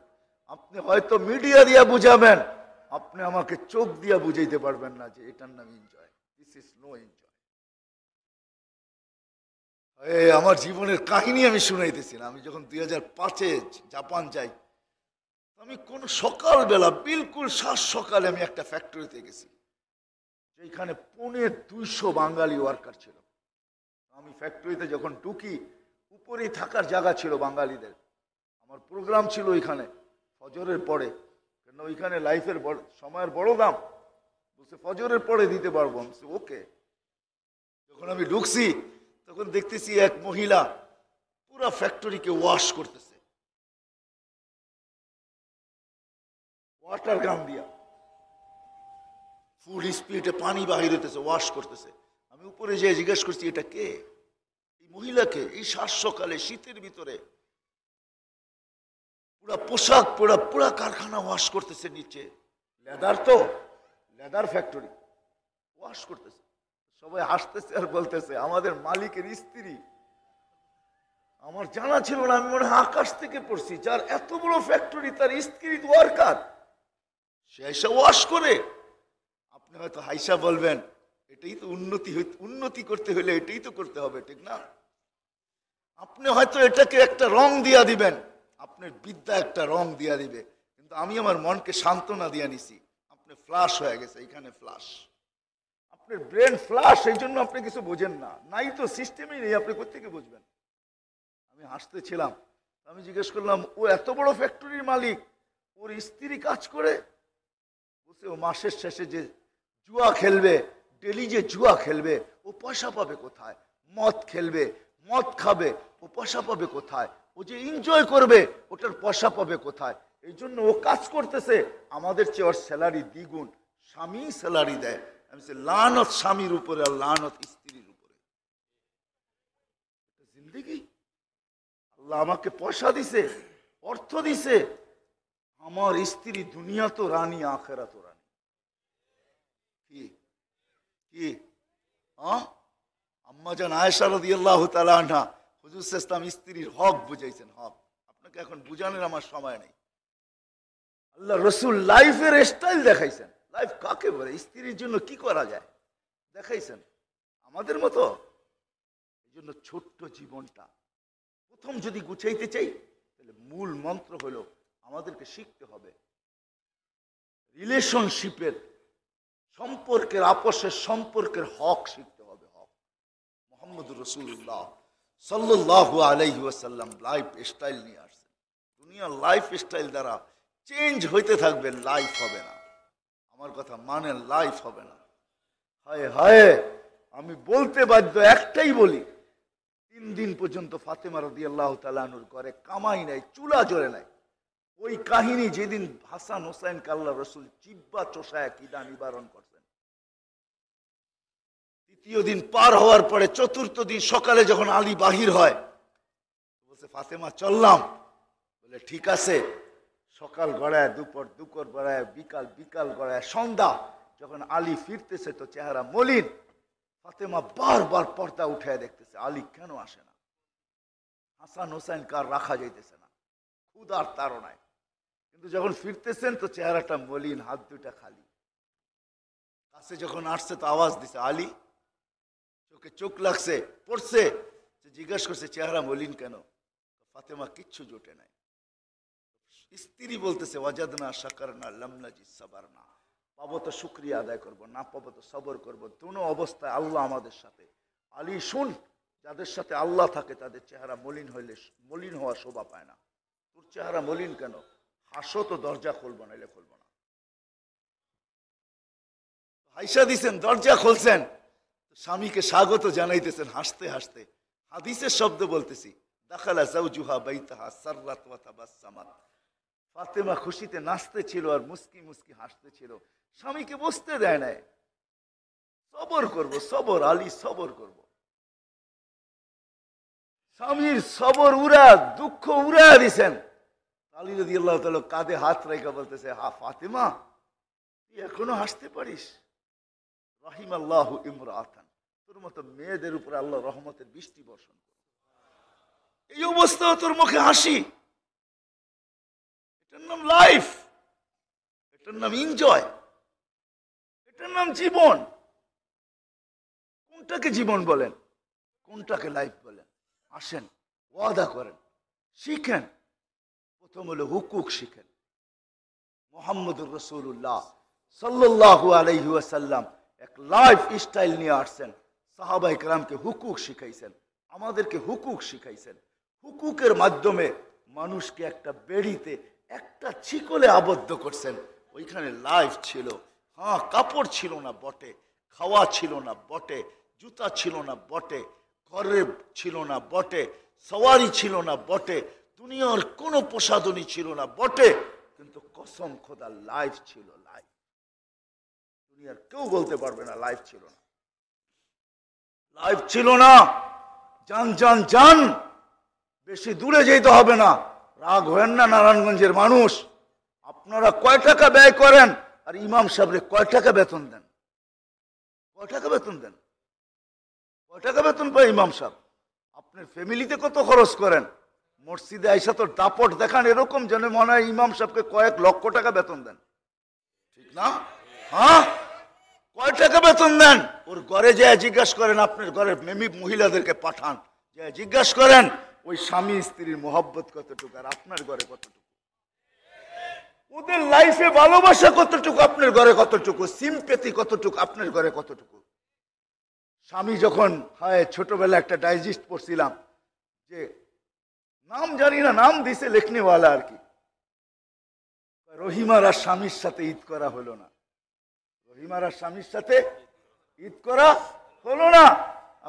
আপনি হয়তো মিডিয়া দিয়ে বুঝাবেন। আপনি আমাকে চোখ দিয়ে বুঝাইতে পারবেন না যে এটার নাম enjoy this is no enjoy আমার জীবনের কাহিনী আমি শুনাইতেছি না। আমি যখন দুই হাজার পাঁচে জাপান যাই আমি কোন সকালবেলা, বিলকুল সাত সকালে আমি একটা ফ্যাক্টরিতে গেছি, যেখানে পৌনে দুইশো বাঙালি ওয়ার্কার ছিল। আমি ফ্যাক্টরিতে যখন ঢুকি, উপরেই থাকার জায়গা ছিল বাঙালিদের। আমার প্রোগ্রাম ছিল ওইখানে, ফজরের পরে। কেন ওইখানে লাইফের সময়ের বড় দাম বলছে, ফজরের পরে দিতে পারব। ওকে। যখন আমি ঢুকছি তখন দেখতেছি এক মহিলা পুরা ফ্যাক্টরিকে ওয়াশ করতেছে। ওয়াটার গান দিয়া। ফুল স্পিডে পানি বাহির হইতেছে, ওয়াশ করতেছে। আমি উপরে যেয়ে জিজ্ঞেস করছি, এটা কে? এই মহিলাকে এই সাত সকালে শীতের ভিতরে পুরা পোশাক, পুরা পুরা কারখানা ওয়াশ করতেছে নিচে। লেদার তো, লেদার ফ্যাক্টরি। ওয়াশ করতেছে। সবাই হাসতেছে আর বলতেছে, আমাদের মালিকের স্ত্রী। আমার জানা ছিল না, আমি মনে হয় আকাশ থেকে পড়ছি, যার এত বড় ফ্যাক্টরি তার স্ত্রী ওয়ার্কার সে এসে ওয়াশ করে। আপনি হয়তো হাইসা বলবেন, এটাই তো উন্নতি উন্নতি করতে হলে এটাই তো করতে হবে, ঠিক না? আপনি হয়তো এটাকে একটা রং দিয়া দিবেন, আপনার বিদ্যা একটা রং দিয়া দিবে, কিন্তু আমি আমার মনকে সান্ত্বনা দিয়া নিছি। আপনি ফ্লাশ হয়ে গেছে এখানে ফ্লাশ আপনার ব্রেন ফ্লাশ এই জন্য আপনি কিছু বোঝেন না। নাই তো সিস্টেমই নেই, আপনি কোথেকে বুঝবেন? আমি হাসতেছিলাম। আমি জিজ্ঞেস করলাম, ও এত বড় ফ্যাক্টরির মালিক, ওর স্ত্রী কাজ করে? বলছে, ও মাসের শেষে যে জুয়া খেলবে ডেলি যে জুয়া খেলবে, ও পয়সা পাবে কোথায়? মদ খেলবে, মদ খাবে, ও পয়সা পাবে কোথায়? ও যে এনজয় করবে, ওটার পয়সা পাবে কোথায়? এই জন্য ও কাজ করতেছে। আমাদের চেয়ে ওর স্যালারি দ্বিগুণ। স্বামী স্যালারি দেয়। আমি লানত স্বামীর উপরে আর লানত স্ত্রীর উপরে। জিন্দেগি? আল্লাহ আমাকে পয়সা দিছে, অর্থ দিছে। আমার স্ত্রী দুনিয়া তো রানী, আখেরা তো রানী। কি? কি? আম্মা জান আয়েশা রাদিয়াল্লাহু তাআলা আনহা, হুজুর ইসলাম স্ত্রীর হক বুঝাইছেন, হক। আপনাকে এখন বুঝানোর আমার সময় নেই। আল্লাহ রসুল লাইফের স্টাইল দেখাইছেন। লাইফ কাকে বলে? স্ত্রীর জন্য কি করা যায়? দেখাইছেন। আমাদের মতো? এই জন্য ছোট্ট জীবনটা। প্রথম যদি গুছাইতে চাই, তাহলে মূল মন্ত্র হলো আমাদেরকে শিখতে হবে। রিলেশনশিপের সম্পর্কের আপসের সম্পর্কের হক শিখতে হবে, হক। মোহাম্মদ রসুল্লাহ সাল্লাহ আলাইহি ওয়াসাল্লাম লাইফ স্টাইল নিয়ে আসছেন। দুনিয়ার লাইফ স্টাইল দ্বারা চেঞ্জ হইতে থাকবে লাইফ হবে না। আমার কথা মানে লাইফ হবে না। হায় হায়, আমি বলতে বাধ্য একটাই বলি, তিন দিন পর্যন্ত ফাতেমা রদি আল্লাহ তালানুর করে কামাই নাই, চুলা জোরে নাই। ওই কাহিনী যেদিন হাসান হোসাইন কাল্লা রসুল চিব্বা চোষায় কিদা নিবারণ করছেন। তৃতীয় দিন পার হওয়ার পরে চতুর্থ দিন সকালে যখন আলী বাহির হয়, বলছে, ফাতেমা, চললাম। বলে, ঠিক আছে। সকাল গড়ায়, দুপুর দুপুর গড়ায়, বিকাল বিকাল গড়ায়, সন্ধ্যা, যখন আলী ফিরতেছে তো চেহারা মলিন, ফাতেমা বারবার পর্দা উঠায় দেখতেছে, আলী কেন আসে না? হাসান হোসেন কার রাখা যাইতেছে না? ক্ষুদার তাড়নায়। কিন্তু যখন ফিরতেছেন তো চেহারাটা মলিন, হাত দুটা খালি। কাছে যখন আসছে তো আওয়াজ দিছে, আলী, চোখে চোখ লাগছে, পড়ছে জিজ্ঞাসা করছে, চেহারা মলিন কেন? ফাতেমা কিচ্ছু জোটে নাই। স্ত্রী বলতেছে ওয়াজাদ না সাকার না লামনাজি সাবার না পাবো তো শুক্রিয়া আদায় করব, না পাবো তো সবর করব। দুনো অবস্থায় আল্লাহ আমাদের সাথে। আলী শুন, যাদের সাথে আল্লাহ থাকে, তাদের চেহারা মলিন হইলে মলিন হওয়া শোভা পায় না। তোর চেহারা মলিন কেন? হাসো তো, দরজা খুলবো না এলে খুলবো না। হাইসা দিছেন, দরজা খুলছেন। স্বামীকে স্বাগত জানাইতেছেন, হাসতে হাসতে। হাদিসের শব্দ বলতেছি, দাখালা জাউজুহা বাইতাহা সাররাত ওয়া তাবাসসামাত ফাতেমা খুশিতে নাচতে ছিল আর মুস্কি মুস্কি হাসতে ছিল স্বামীকে বসতে দেয় নাই। সবর করব, সবর, আলী, সবর করব। স্বামীর সবর উড়া, দুঃখ উড়া দিছেন। আলী যদি আল্লাহ তাআলা কাঁধে হাত রেখে বলতেছে, হা ফাতেমা, তুই এখনও হাসতে পারিস? রহিম আল্লাহ ইমরাতান। তোর মতো মেয়েদের উপরে আল্লাহ রহমতের বৃষ্টি বর্ষণ এই অবস্থাও তোর মুখে হাসি। এটার নাম লাইফ এটার নাম এনজয় এটার নাম জীবন। কোনটাকে জীবন বলেন? কোনটাকে লাইফ বলেন? আসেন, ওয়াদা করেন, শিখেন। প্রথম হলো হুকুক শিখেন। মোহাম্মদুর রসুল্লাহ সাল্লাহু আলাইহি এক লাইফ স্টাইল নিয়ে আসছেন। সাহাবাই কালামকে হুকুক শিখাইছেন, আমাদেরকে হুকুক শিখাইছেন। হুকুকের মাধ্যমে মানুষকে একটা বেড়িতে একটা ছিকলে আবদ্ধ করছেন। ওইখানে লাইফ ছিল। হ্যাঁ কাপড় ছিল না বটে, খাওয়া ছিল না বটে, জুতা ছিল না বটে, ঘরে ছিল না বটে, সওয়ারি ছিল না বটে, দুনিয়ার কোনো প্রসাদনী ছিল না বটে, কিন্তু কসম খোদা লাইফ ছিল লাইফ দুনিয়ার কেউ বলতে পারবে না লাইফ ছিল না। লাইফ ছিল না। যান যান যান। বেশি দূরে যেতে হবে না। রাগ হয়েন না নারায়ণগঞ্জের মানুষ? আপনারা কয় টাকা ব্যয় করেন? আর ইমাম সাহেবরে কয় টাকা বেতন দেন? কয় টাকা বেতন দেন? কয় টাকা বেতন পায় ইমাম সাহেব? আপনার ফ্যামিলিতে কত খরচ করেন? মসজিদে আইসা তো দাপট দেখান, এরকম যেন মনে হয় ইমাম সাহেবকে কয়েক লক্ষ টাকা বেতন দেন। ঠিক না? হ্যাঁ? কয় টাকা বেতন দেন? ওর ঘরে যে জিজ্ঞাসা করেন, আপনার ঘরের মেমি মহিলাদেরকে পাঠান। যে জিজ্ঞাসা করেন ওই স্বামী স্ত্রীর মোহব্বত কতটুকু আর আপনার ঘরে কতটুকু? ওদের লাইফে ভালোবাসা কতটুকু, আপনার ঘরে কতটুকু? সিম্পেথি কতটুকু, আপনার ঘরে কতটুকু? স্বামী যখন, হয় ছোটবেলা একটা ডাইজেস্ট পড়ছিলাম যে নাম জানি না, নাম দিছে লেখনেওয়ালা আর কি। রহিমার আর স্বামীর সাথে ঈদ করা হলো না। রহিমার আর স্বামীর সাথে ঈদ করা হলো না।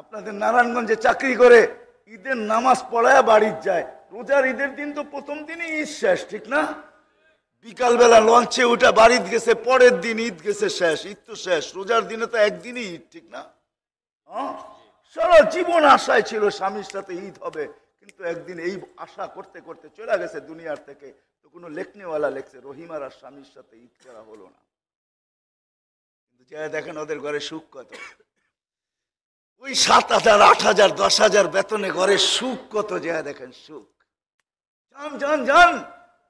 আপনাদের নারায়ণগঞ্জে চাকরি করে ঈদের নামাজ পড়ায় বাড়ির যায়। রোজার ঈদের দিন তো প্রথম দিনই ঈদ শেষ, ঠিক না? বিকালবেলা লঞ্চে উঠে বাড়িতে গেছে, পরের দিন ঈদ গেছে শেষ, ঈদ তো শেষ, রোজার দিনে তো একদিনই ঈদ, ঠিক না? হ্যাঁ? সারা জীবন আশায় ছিল স্বামীর সাথে ঈদ হবে, কিন্তু একদিন এই আশা করতে করতে চলে গেছে দুনিয়ার থেকে, তো কোনো লেখনেওয়ালা লেখছে, রহিমার আর স্বামীর সাথে ঈদ করা হলো না। কিন্তু দেখেন ওদের ঘরে সুখ কত। ওই সাত হাজার, আট হাজার, দশ হাজার বেতনে ঘরে সুখ কত যা দেখেন, সুখ। যান যান যান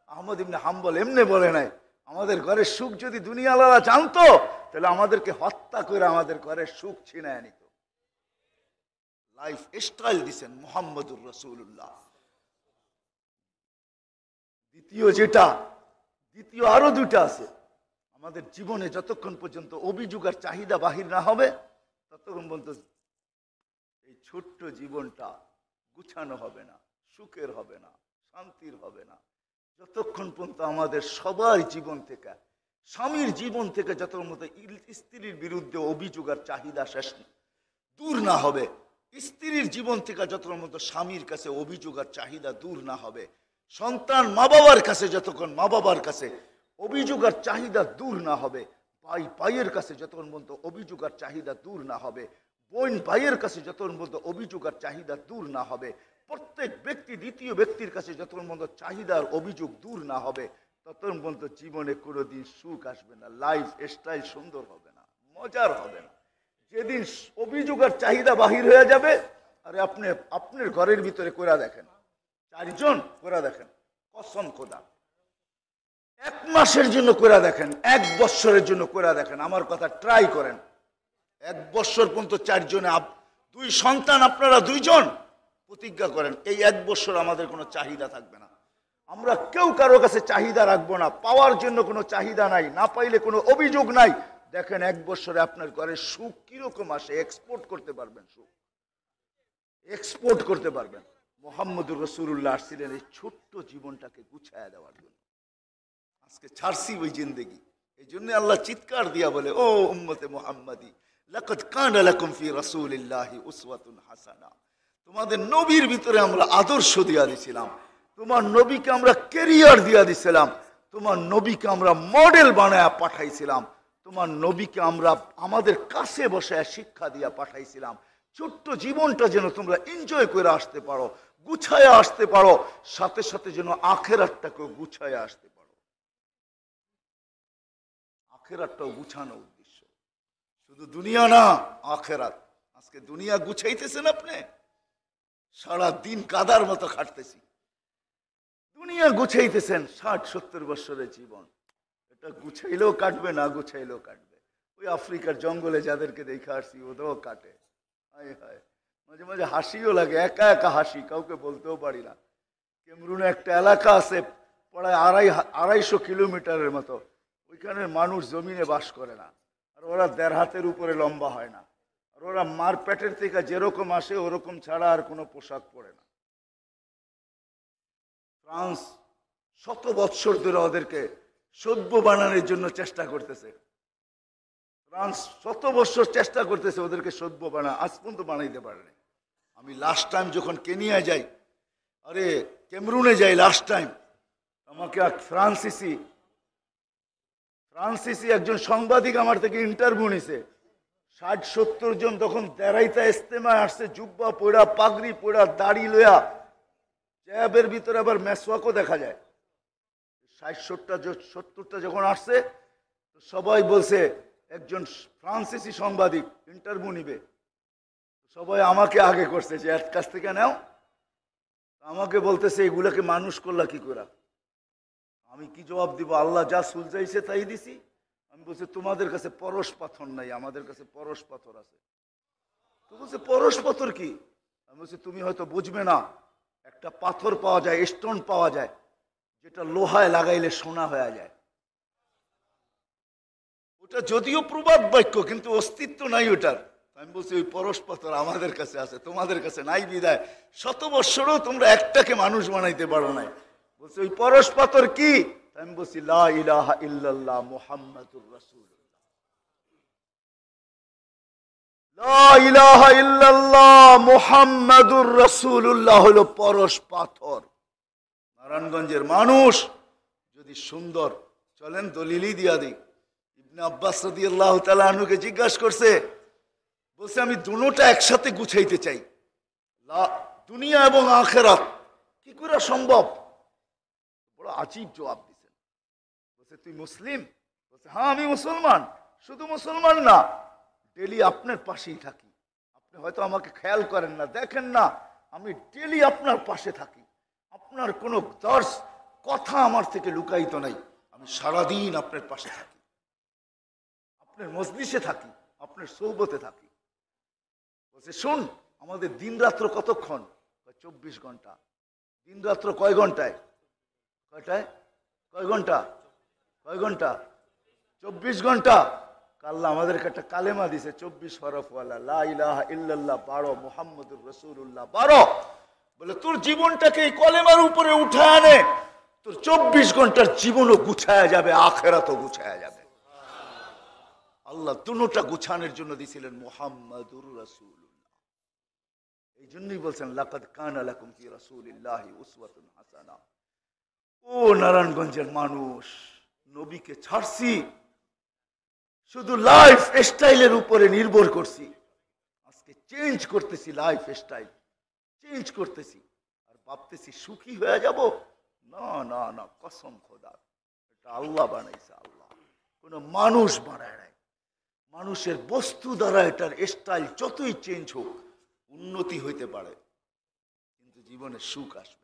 আহমদ ইবনে হাম্বল এমনি বলে নাই, আমাদের ঘরের সুখ যদি দুনিয়ালারা জানতো, তাহলে আমাদেরকে হত্যা করে আমাদের ঘরের সুখ ছিনায় নিত। লাইফ স্টাইল দিছেন মোহাম্মদুর রসুল্লাহ দ্বিতীয় যেটা, দ্বিতীয় আরও দুইটা আছে। আমাদের জীবনে যতক্ষণ পর্যন্ত অভিযোগ আর চাহিদা বাহির না হবে, ততক্ষণ পর্যন্ত ছোট্ট জীবনটা গুছানো হবে না, সুখের হবে না, শান্তির হবে না। যতক্ষণ পর্যন্ত আমাদের সবার জীবন থেকে, স্বামীর জীবন থেকে যতক্ষণ মতো স্ত্রীর বিরুদ্ধে অভিযোগ আর চাহিদা শেষ দূর না হবে, স্ত্রীর জীবন থেকে যত মতো স্বামীর কাছে অভিযোগ আর চাহিদা দূর না হবে, সন্তান মা বাবার কাছে যতক্ষণ মা বাবার কাছে অভিযোগ আর চাহিদা দূর না হবে ভাই ভাইয়ের কাছে যতক্ষণ পর্যন্ত অভিযোগ আর চাহিদা দূর না হবে বোন ভাইয়ের কাছে যতক্ষণ পর্যন্ত অভিযোগ আর চাহিদা দূর না হবে। প্রত্যেক ব্যক্তি দ্বিতীয় ব্যক্তির কাছে যতক্ষণ পর্যন্ত চাহিদার অভিযোগ দূর না হবে। ততক্ষণ পর্যন্ত জীবনে কোনোদিন সুখ আসবে না। লাইফ স্টাইল সুন্দর হবে না, মজার হবে না। যেদিন অভিযোগ আর চাহিদা বাহির হয়ে যাবে, আরে আপনি, আপনার ঘরের ভিতরে করে দেখেন, চারজন করে দেখেন, কসম খোদা। এক মাসের জন্য করে দেখেন, এক বৎসরের জন্য করে দেখেন, আমার কথা ট্রাই করেন। এক বৎসর পর্যন্ত চারজনে দুই সন্তান, আপনারা দুইজন প্রতিজ্ঞা করেন, এই এক বৎসর আমাদের কোনো চাহিদা থাকবে না। আমরা কেউ কারও কাছে চাহিদা রাখব না, পাওয়ার জন্য কোনো চাহিদা নাই, না পাইলে কোনো অভিযোগ নাই। দেখেন এক বছরে আপনার ঘরে সুখ কীরকম আসে এক্সপোর্ট করতে পারবেন সুখ। এক্সপোর্ট করতে পারবেন। মোহাম্মদুর রসুল্লাহ আসছিলেন এই ছোট্ট জীবনটাকে গুছায় দেওয়ার জন্য। আজকে ছাড়ছি ওই জিন্দেগি। এই জন্য আল্লাহ চিৎকার দিয়া বলে, ও উম্মতে মোহাম্মদি লাকাদ কানা লাকুম ফি রাসূলিল্লাহি উসওয়াতুন হাসানা। তোমাদের নবীর ভিতরে আমরা আদর্শ দিয়া দিছিলাম। তোমার নবীকে আমরা দিয়া দিছিলাম। তোমার নবীকে আমরা মডেল বানায়া পাঠাইছিলাম। তোমার নবীকে আমরা আমাদের কাছে বসে শিক্ষা দিয়া পাঠাইছিলাম। ছোট্ট জীবনটা যেন তোমরা এনজয় করে আসতে পারো, গুছায় আসতে পারো, সাথে সাথে যেন আখেরাতটাকেও গুছায় আসতে পারো। আখেরাতটাও গুছানো শুধু দুনিয়া না, আখেরাত। আজকে দুনিয়া গুছাইতেছেন আপনি? সারা দিন কাদার মতো খাটতেছি। দুনিয়া গুছাইতেছেন ষাট, সত্তর বছরের জীবন। এটা গুছাইলেও কাটবে, না গুছাইলেও কাটবে। ওই আফ্রিকার জঙ্গলে যাদেরকে দেখে আসছি, ওদেরও কাটে। হায় হায়। মাঝে মাঝে হাসিও লাগে, একা একা হাসি, কাউকে বলতেও পারি না। কেমরুনে একটা এলাকা আছে, প্রায় আড়াই, আড়াইশো কিলোমিটারের মতো। ওইখানে মানুষ জমিনে বাস করে না। আর ওরা দেড় হাতের উপরে লম্বা হয় না। আর ওরা মার পেটের থেকে যেরকম আসে, ওরকম ছাড়া আর কোনো পোশাক পরে না। ফ্রান্স শত বৎসর ধরে ওদেরকে সভ্য বানানোর জন্য চেষ্টা করতেছে। ফ্রান্স শত বৎসর চেষ্টা করতেছে ওদেরকে সভ্য বানা, আজ পর্যন্ত বানাইতে পারেনি। আমি লাস্ট টাইম যখন কেনিয়া যাই, আরে কেমরুনে যাই লাস্ট টাইম আমাকে এক ফ্রান্সিসি ফ্রান্সিসি একজন সাংবাদিক আমার থেকে ইন্টারভিউ নিছে। ষাট, সত্তর জন তখন দেড়াইতা ইস্তেমায় আসছে, জুব্বা পোড়া পাগড়ি পোড়া দাড়ি লয়া জ্যাবের ভিতরে আবার মেসওয়াকও দেখা যায়। ষাট, সত্তরটা সত্তরটা যখন আসছে, সবাই বলছে, একজন ফ্রান্সিসি সাংবাদিক ইন্টারভিউ নিবে। সবাই আমাকে আগে করছে যে এক কাছ থেকে নাও। আমাকে বলতেছে, এগুলাকে মানুষ করলা কি করে আমি কি জবাব দিব? আল্লাহ যা সুলজাইছে তাই দিছি। আমি বলছি, তোমাদের কাছে পরশ পাথর নাই, আমাদের কাছে পরশ পাথর আছে। তো বলছে, পরশ পাথর কি? আমি বলছি, তুমি হয়তো বুঝবে না। একটা পাথর পাওয়া যায় স্টোন পাওয়া যায়, যেটা লোহায় লাগাইলে সোনা হয়ে যায়। ওটা যদিও প্রবাদ বাক্য, কিন্তু অস্তিত্ব নাই ওটার। আমি বলছি, ওই পরশ পাথর আমাদের কাছে আছে, তোমাদের কাছে নাই বিদায়। শত বৎসরও তোমরা একটাকে মানুষ বানাইতে পারো নাই। বলছে, ওই পরশ পাথর কি? আমি বলছি ইলাহা ইল্লাল্লাহ মুহাম্মাদুর লা ইলাহা পরশ পাথর। নারায়ণগঞ্জের মানুষ যদি সুন্দর, চলেন দলিলই দিয়া দিই। আব্বাস আনহুকে জিজ্ঞাসা করছে, বলছে, আমি দুটোটা একসাথে গুছাইতে চাই। লা- দুনিয়া এবং আখেরাত, কি করে সম্ভব? আজীব জবাব দিছেন। বলছে, তুই মুসলিম? বলছে হ্যাঁ আমি মুসলমান। শুধু মুসলমান না ডেলি আপনার পাশেই থাকি। আপনি হয়তো আমাকে খেয়াল করেন না, দেখেন না, আমি ডেলি আপনার পাশে থাকি। আপনার কোনো দর্শ, কথা আমার থেকে লুকায়িত নাই। আমি সারাদিন আপনার পাশে থাকি। আপনার মজলিসে থাকি, আপনার সৌবতে থাকি। বলছে, শুন, আমাদের দিন রাত্র কতক্ষণ চব্বিশ ঘণ্টা। দিন রাত্র কয় ঘন্টায়? কয়টায়? কয় ঘণ্টা? কয় ঘণ্টা? চব্বিশ ঘণ্টা। আমাদেরকে একটা কালেমা দিছে, চব্বিশ হরফওয়ালা বারো রসুল্লাহ বারো। বলে, তোর জীবনটাকে এই কলেমার উপরে উঠে আনে। তোর চব্বিশ ঘণ্টার জীবনও গুছায়া যাবে, আখেরাতও গুছায়া যাবে। আল্লাহ দুটা গুছানোর জন্য দিছিলেন মোহাম্মদুর রসুল্লাহ এই জন্যই বলছেন, লাকাদ কান আলাকুম ফি রাসূলিল্লাহি উসওয়াতুন হাসানা। ও নারায়ণগঞ্জের মানুষ, নবীকে ছাড়ছি, শুধু লাইফ স্টাইলের উপরে নির্ভর করছি। আজকে চেঞ্জ করতেছি লাইফ স্টাইল চেঞ্জ করতেছি। আর ভাবতেছি সুখী হয়ে যাব? না না না, কসম খোদা, এটা আল্লাহ বানাইছে, আল্লাহ। কোন মানুষ বানায় নাই। মানুষের বস্তু দ্বারা এটার স্টাইল যতই চেঞ্জ হোক, উন্নতি হইতে পারে। কিন্তু জীবনে সুখ আসবে।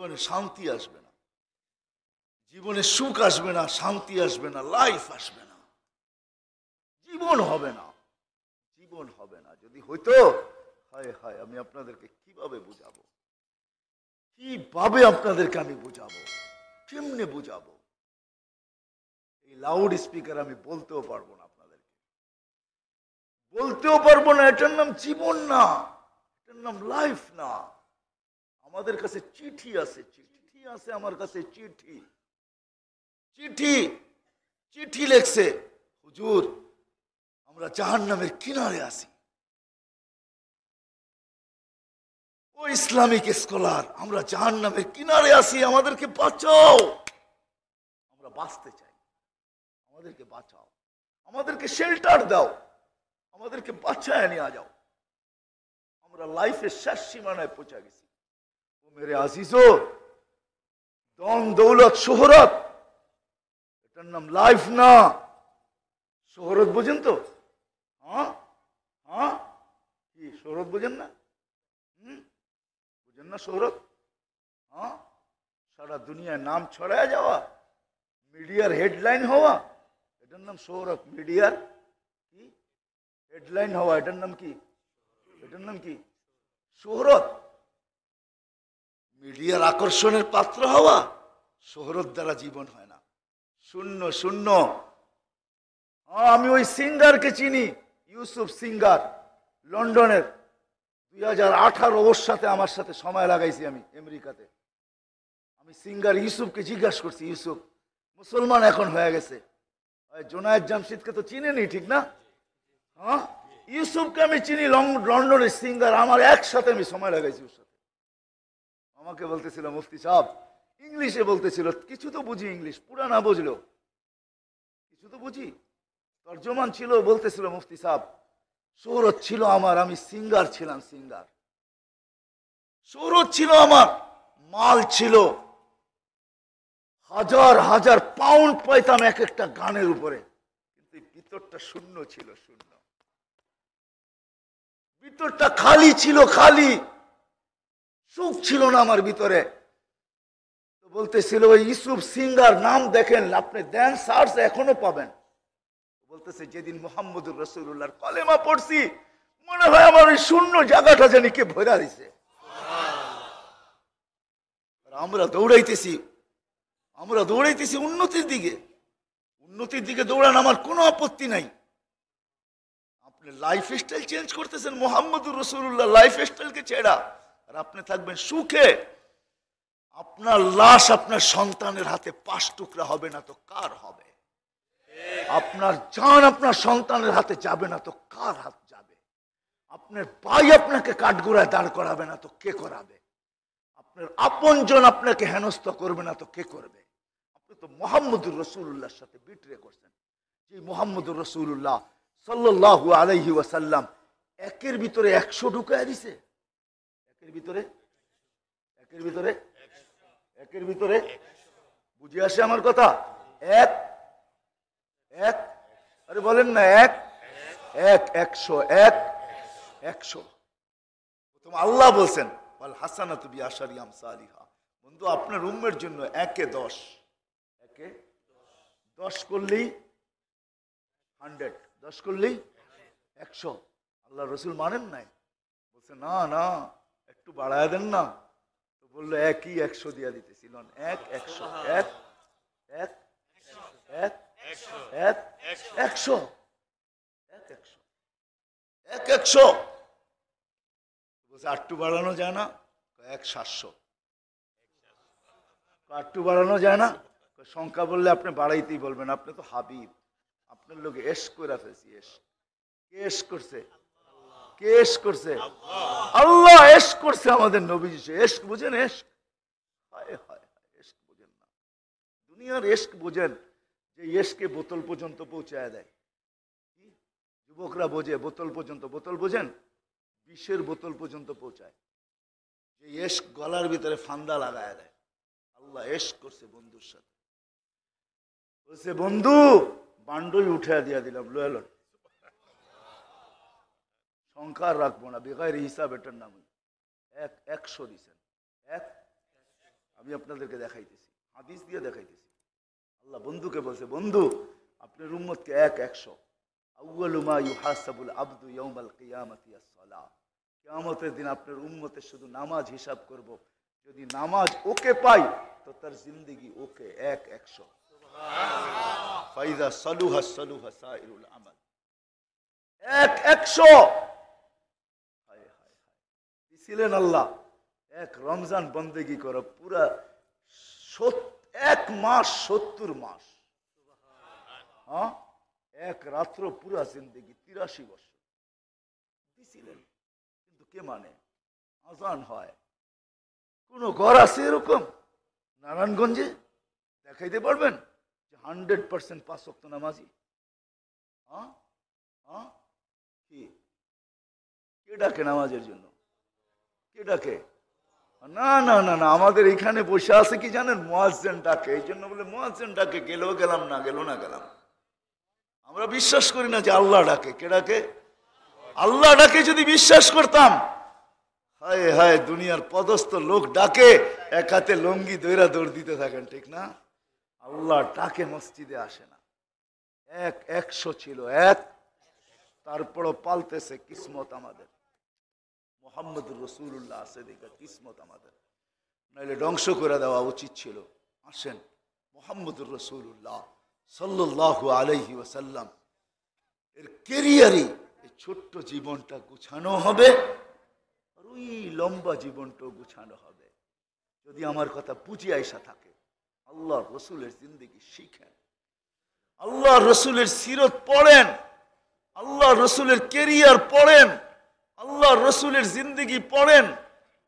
জীবনে শান্তি আসবে না। জীবনে সুখ আসবে না, শান্তি আসবে না লাইফ আসবে না। জীবন হবে না। জীবন হবে না। যদি হইতো, হায় হায়, আমি আপনাদেরকে কীভাবে বুঝাবো? কীভাবে আপনাদেরকে আমি বুঝাবো? কেমনে বুঝাবো? এই লাউড স্পিকার আমি বলতেও পারব না আপনাদেরকে। বলতেও পারব না, এটার নাম জীবন না, এটার নাম লাইফ না। আমাদের কাছে চিঠি আছে চিঠি আছে আমার কাছে চিঠি চিঠি চিঠি লেখছে হুজুর আমরা জাহান নামের কিনারে আছি ও ইসলামিক স্কলার আমরা জাহান নামের কিনারে আছি আমাদেরকে বাঁচাও আমরা বাঁচতে চাই আমাদেরকে বাঁচাও আমাদেরকে শেল্টার দাও আমাদেরকে বাঁচায় নিয়ে যাও আমরা লাইফের শেষ সীমানায় পৌঁছে গেছি ও মেরে আজিজো, দম দৌলত শোহরত। এটার নাম লাইফ না। শোহরত বোঝেন তো? হ্যাঁ? হ্যাঁ? কি, শোহরত বোঝেন না? হুম? বুঝেন না শোহরত? হ্যাঁ? সারা দুনিয়ায় নাম ছড়ায় যাওয়া, মিডিয়ার হেডলাইন হওয়া, এটার নাম শোহরত, মিডিয়ার কি? হেডলাইন হওয়া, এটার নাম কি? এটার নাম কি? শোহরত। মিডিয়ার আকর্ষণের পাত্র হওয়া শোহরত দ্বারা জীবন হয় না। শূন্য শূন্য। আমি ওই সিঙ্গারকে চিনি, ইউসুফ সিঙ্গার, লন্ডনের। দুই হাজার আঠারো ওর সাথে আমার সাথে সময় লাগাইছি আমি আমেরিকাতে। আমি সিঙ্গার ইউসুফকে জিজ্ঞাসা করছি, ইউসুফ, মুসলমান এখন হয়ে গেছে। জোনায়েদ জামশিদকে তো চিনেনি, ঠিক না? হ্যাঁ ইউসুফকে আমি চিনি লন্ডনের সিঙ্গার, আমার একসাথে আমি সময় লাগাইছি সাথে। আমাকে বলতেছিল, মুফতি সাহেব, ইংলিশে বলতেছিল, কিছু তো বুঝি ইংলিশ পুরা না বুঝলো। কিছু তো বুঝি? তর্জমান ছিল, বলতেছিল মুফতি সাহেব। সৌরত ছিল আমার, আমি সিঙ্গার ছিলাম, সিঙ্গার। সৌরত ছিল আমার, মাল ছিল। হাজার হাজার পাউন্ড পাইতাম এক একটা গানের উপরে। কিন্তু ভিতরটা শূন্য ছিল, শূন্য। ভিতরটা খালি ছিল, খালি। সুখ ছিল না আমার ভিতরে। বলতেছিল, ওই ইসুফ সিঙ্গার নাম দেখেন, আপনি দেন সার্চ, এখনও পাবেন। বলতেছে, যেদিন মোহাম্মদুর রসুল্লাহর কলেমা পড়ছি, মনে হয় আমার ওই শূন্য জায়গাটা জানি কে ভরা দিছে আমরা দৌড়াইতেছি আমরা দৌড়াইতেছি উন্নতির দিকে। উন্নতির দিকে দৌড়ান আমার কোনো আপত্তি নাই। আপনি লাইফ স্টাইল চেঞ্জ করতেছেন, মোহাম্মদুর রসুল্লাহ লাইফ স্টাইলকে ছেড়া। আর আপনি থাকবেন সুখে। আপনার লাশ আপনার সন্তানের হাতে পাঁচ টুকরা হবে না তো কার হবে? আপনার জান আপনার সন্তানের হাতে যাবে না তো কার হাত যাবে? আপনার ভাই আপনাকে কাঠগোড়ায় দাঁড় করাবে না তো কে করাবে? আপনার আপনজন আপনাকে হেনস্থ করবে না তো কে করবে? আপনি তো মোহাম্মদুর রসুল্লাহর সাথে বিটরে করছেন। যে মোহাম্মদুর রসুল্লাহ সাল্লাহ আলাইহি ওয়াসাল্লাম একের ভিতরে একশো ঢুকায় দিছে। একের ভিতরে একের ভিতরে একের ভিতরে। বুঝে আসে আমার কথা? এক এক, আরে বলেন না, এক এক, একশো এক, একশো। প্রথম আল্লাহ বলছেন বল হাসানা তুমি আশারিয়াম সালিহা বন্ধু, আপনার রুমের জন্য একে দশ। একে দশ করলেই হান্ড্রেড, দশ করলেই একশো। আল্লাহ রসুল মানেন নাই। বলছে, না না একটু বাড়ায় দেন না। বলল, একই একশো দিয়া দিতেছি লন এক একশো, এক এক এক সংখ্যা বললে আপনি বাড়াইতেই বলবেন। আপনি তো হাবিব। আপনার লোক এস করে ফেলছি, এস। কে এস করছে? কে এস করছে? আল্লাহ এস করছে আমাদের নবীজি এস বুঝেন, এস? এস বুঝেন না। দুনিয়ার এস্ক বোঝেন, যে এসকে বোতল পর্যন্ত পৌঁছায় দেয়। যুবকরা বোঝে, বোতল পর্যন্ত, বোতল বোঝেন? বিষের বোতল পর্যন্ত পৌঁছায়। যে এস্ক গলার ভিতরে ফান্দা লাগায় দেয়। আল্লাহ এস্ক করছে বন্ধুর সাথে। বলছে, বন্ধু বান্ডই উঠে দিয়া দিলাম লোয়ালন সংখ্যা রাখব না, বেকার হিসাব এটার নাম এক, একশো দিছেন এক, আমি আপনাদেরকে দেখাইতেছি। হাদিস দিয়ে দেখাইতেছি। আল্লাহ বন্ধুকে বলছে, বন্ধু, আপনার উম্মতকে এক, একশো। আউ্বালুমা ইউহাসাবুল আব্দু ইয়াউমাল কিয়ামাতি as-সালাহ কিয়ামতের দিন আপনার উম্মতের শুধু নামাজ হিসাব করব। যদি নামাজ ওকে পাই, তো তার জিন্দেগি ওকে এক, একশো। ফাইদা সালুহা সালুহা সাইরুল আমাল। এক, একশো! দিছিলেন আল্লাহ। এক রমজান বন্দেগি করো পুরা এক মাস সত্তর মাস। হ্যাঁ? এক রাত্র পুরা জিন্দগি, তিরাশি বছর। দিছিলেন। কিন্তু কে মানে? আজান হয়। কোন ঘর আছে এরকম? নারায়ণগঞ্জে? দেখাইতে পারবেন? যে হান্ড্রেড পার্সেন্ট পাঁচ অক্ত নামাজি। হ্যাঁ? হ্যাঁ? কি? কে ডাকে নামাজের জন্য? কে ডাকে না না না না, আমাদের এখানে বসে আছে কি জানেন? মোয়াজ্জেন ডাকে এই জন্য বলে মোয়াজ্জেন ডাকে গেলেও গেলাম না গেল না গেলাম। আমরা বিশ্বাস করি না যে আল্লাহ ডাকে। কে ডাকে? আল্লাহ ডাকে যদি বিশ্বাস করতাম। হায় হায়, দুনিয়ার পদস্থ লোক ডাকে, এক হাতে লঙ্গি দৈরা দৌড় দিতে থাকেন, ঠিক না? আল্লাহ ডাকে, মসজিদে আসে না। এক, একশো ছিল, এক। তারপরও পালতেছে কিসমত আমাদের। মোহাম্মদুর রসুল্লাহ দেখে কিসমত আমাদের। নাইলে ধ্বংস করে দেওয়া উচিত ছিল। আসেন, মোহাম্মদুর রসুল্লাহ সাল্লাহ আলাইহি ওসাল্লাম এর কেরিয়ারে এই ছোট্ট জীবনটা গুছানো হবে আর ওই লম্বা জীবনটাও গুছানো হবে। যদি আমার কথা পুঁজি আইসা থাকে আল্লাহ রসুলের জিন্দগি শিখেন। আল্লাহ রসুলের সিরত পড়েন। আল্লাহ রসুলের কেরিয়ার পড়েন। আল্লাহ রসুলের জিন্দগি পড়েন,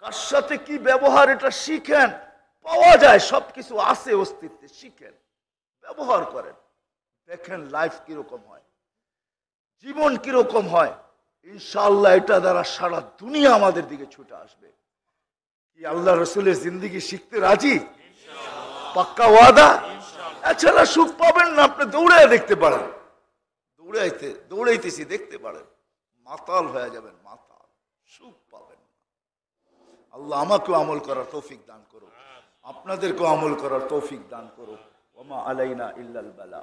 কার সাথে কি ব্যবহার এটা শিখেন, পাওয়া যায়, সবকিছু আছে অস্তিত্বে, শিখেন, ব্যবহার করেন। দেখেন লাইফ কীরকম হয়, জীবন কীরকম হয় ইনশাল্লাহ এটা দ্বারা সারা দুনিয়া আমাদের দিকে ছুটে আসবে। কি আল্লাহ রসুলের জিন্দগি শিখতে রাজি? পাক্কা ওয়াদা? এছাড়া সুখ পাবেন না, আপনি দৌড়ে দেখতে পারেন। দৌড়াইতে, দৌড়াইতেছি, দেখতে পারেন। মাতাল হয়ে যাবেন, মাতাল। আল্লাহ আমাকেও আমল করার তৌফিক দান করো আপনাদেরকেও আমল করার তৌফিক দান করো ওমা আলাইনা ইল্লাল বালা।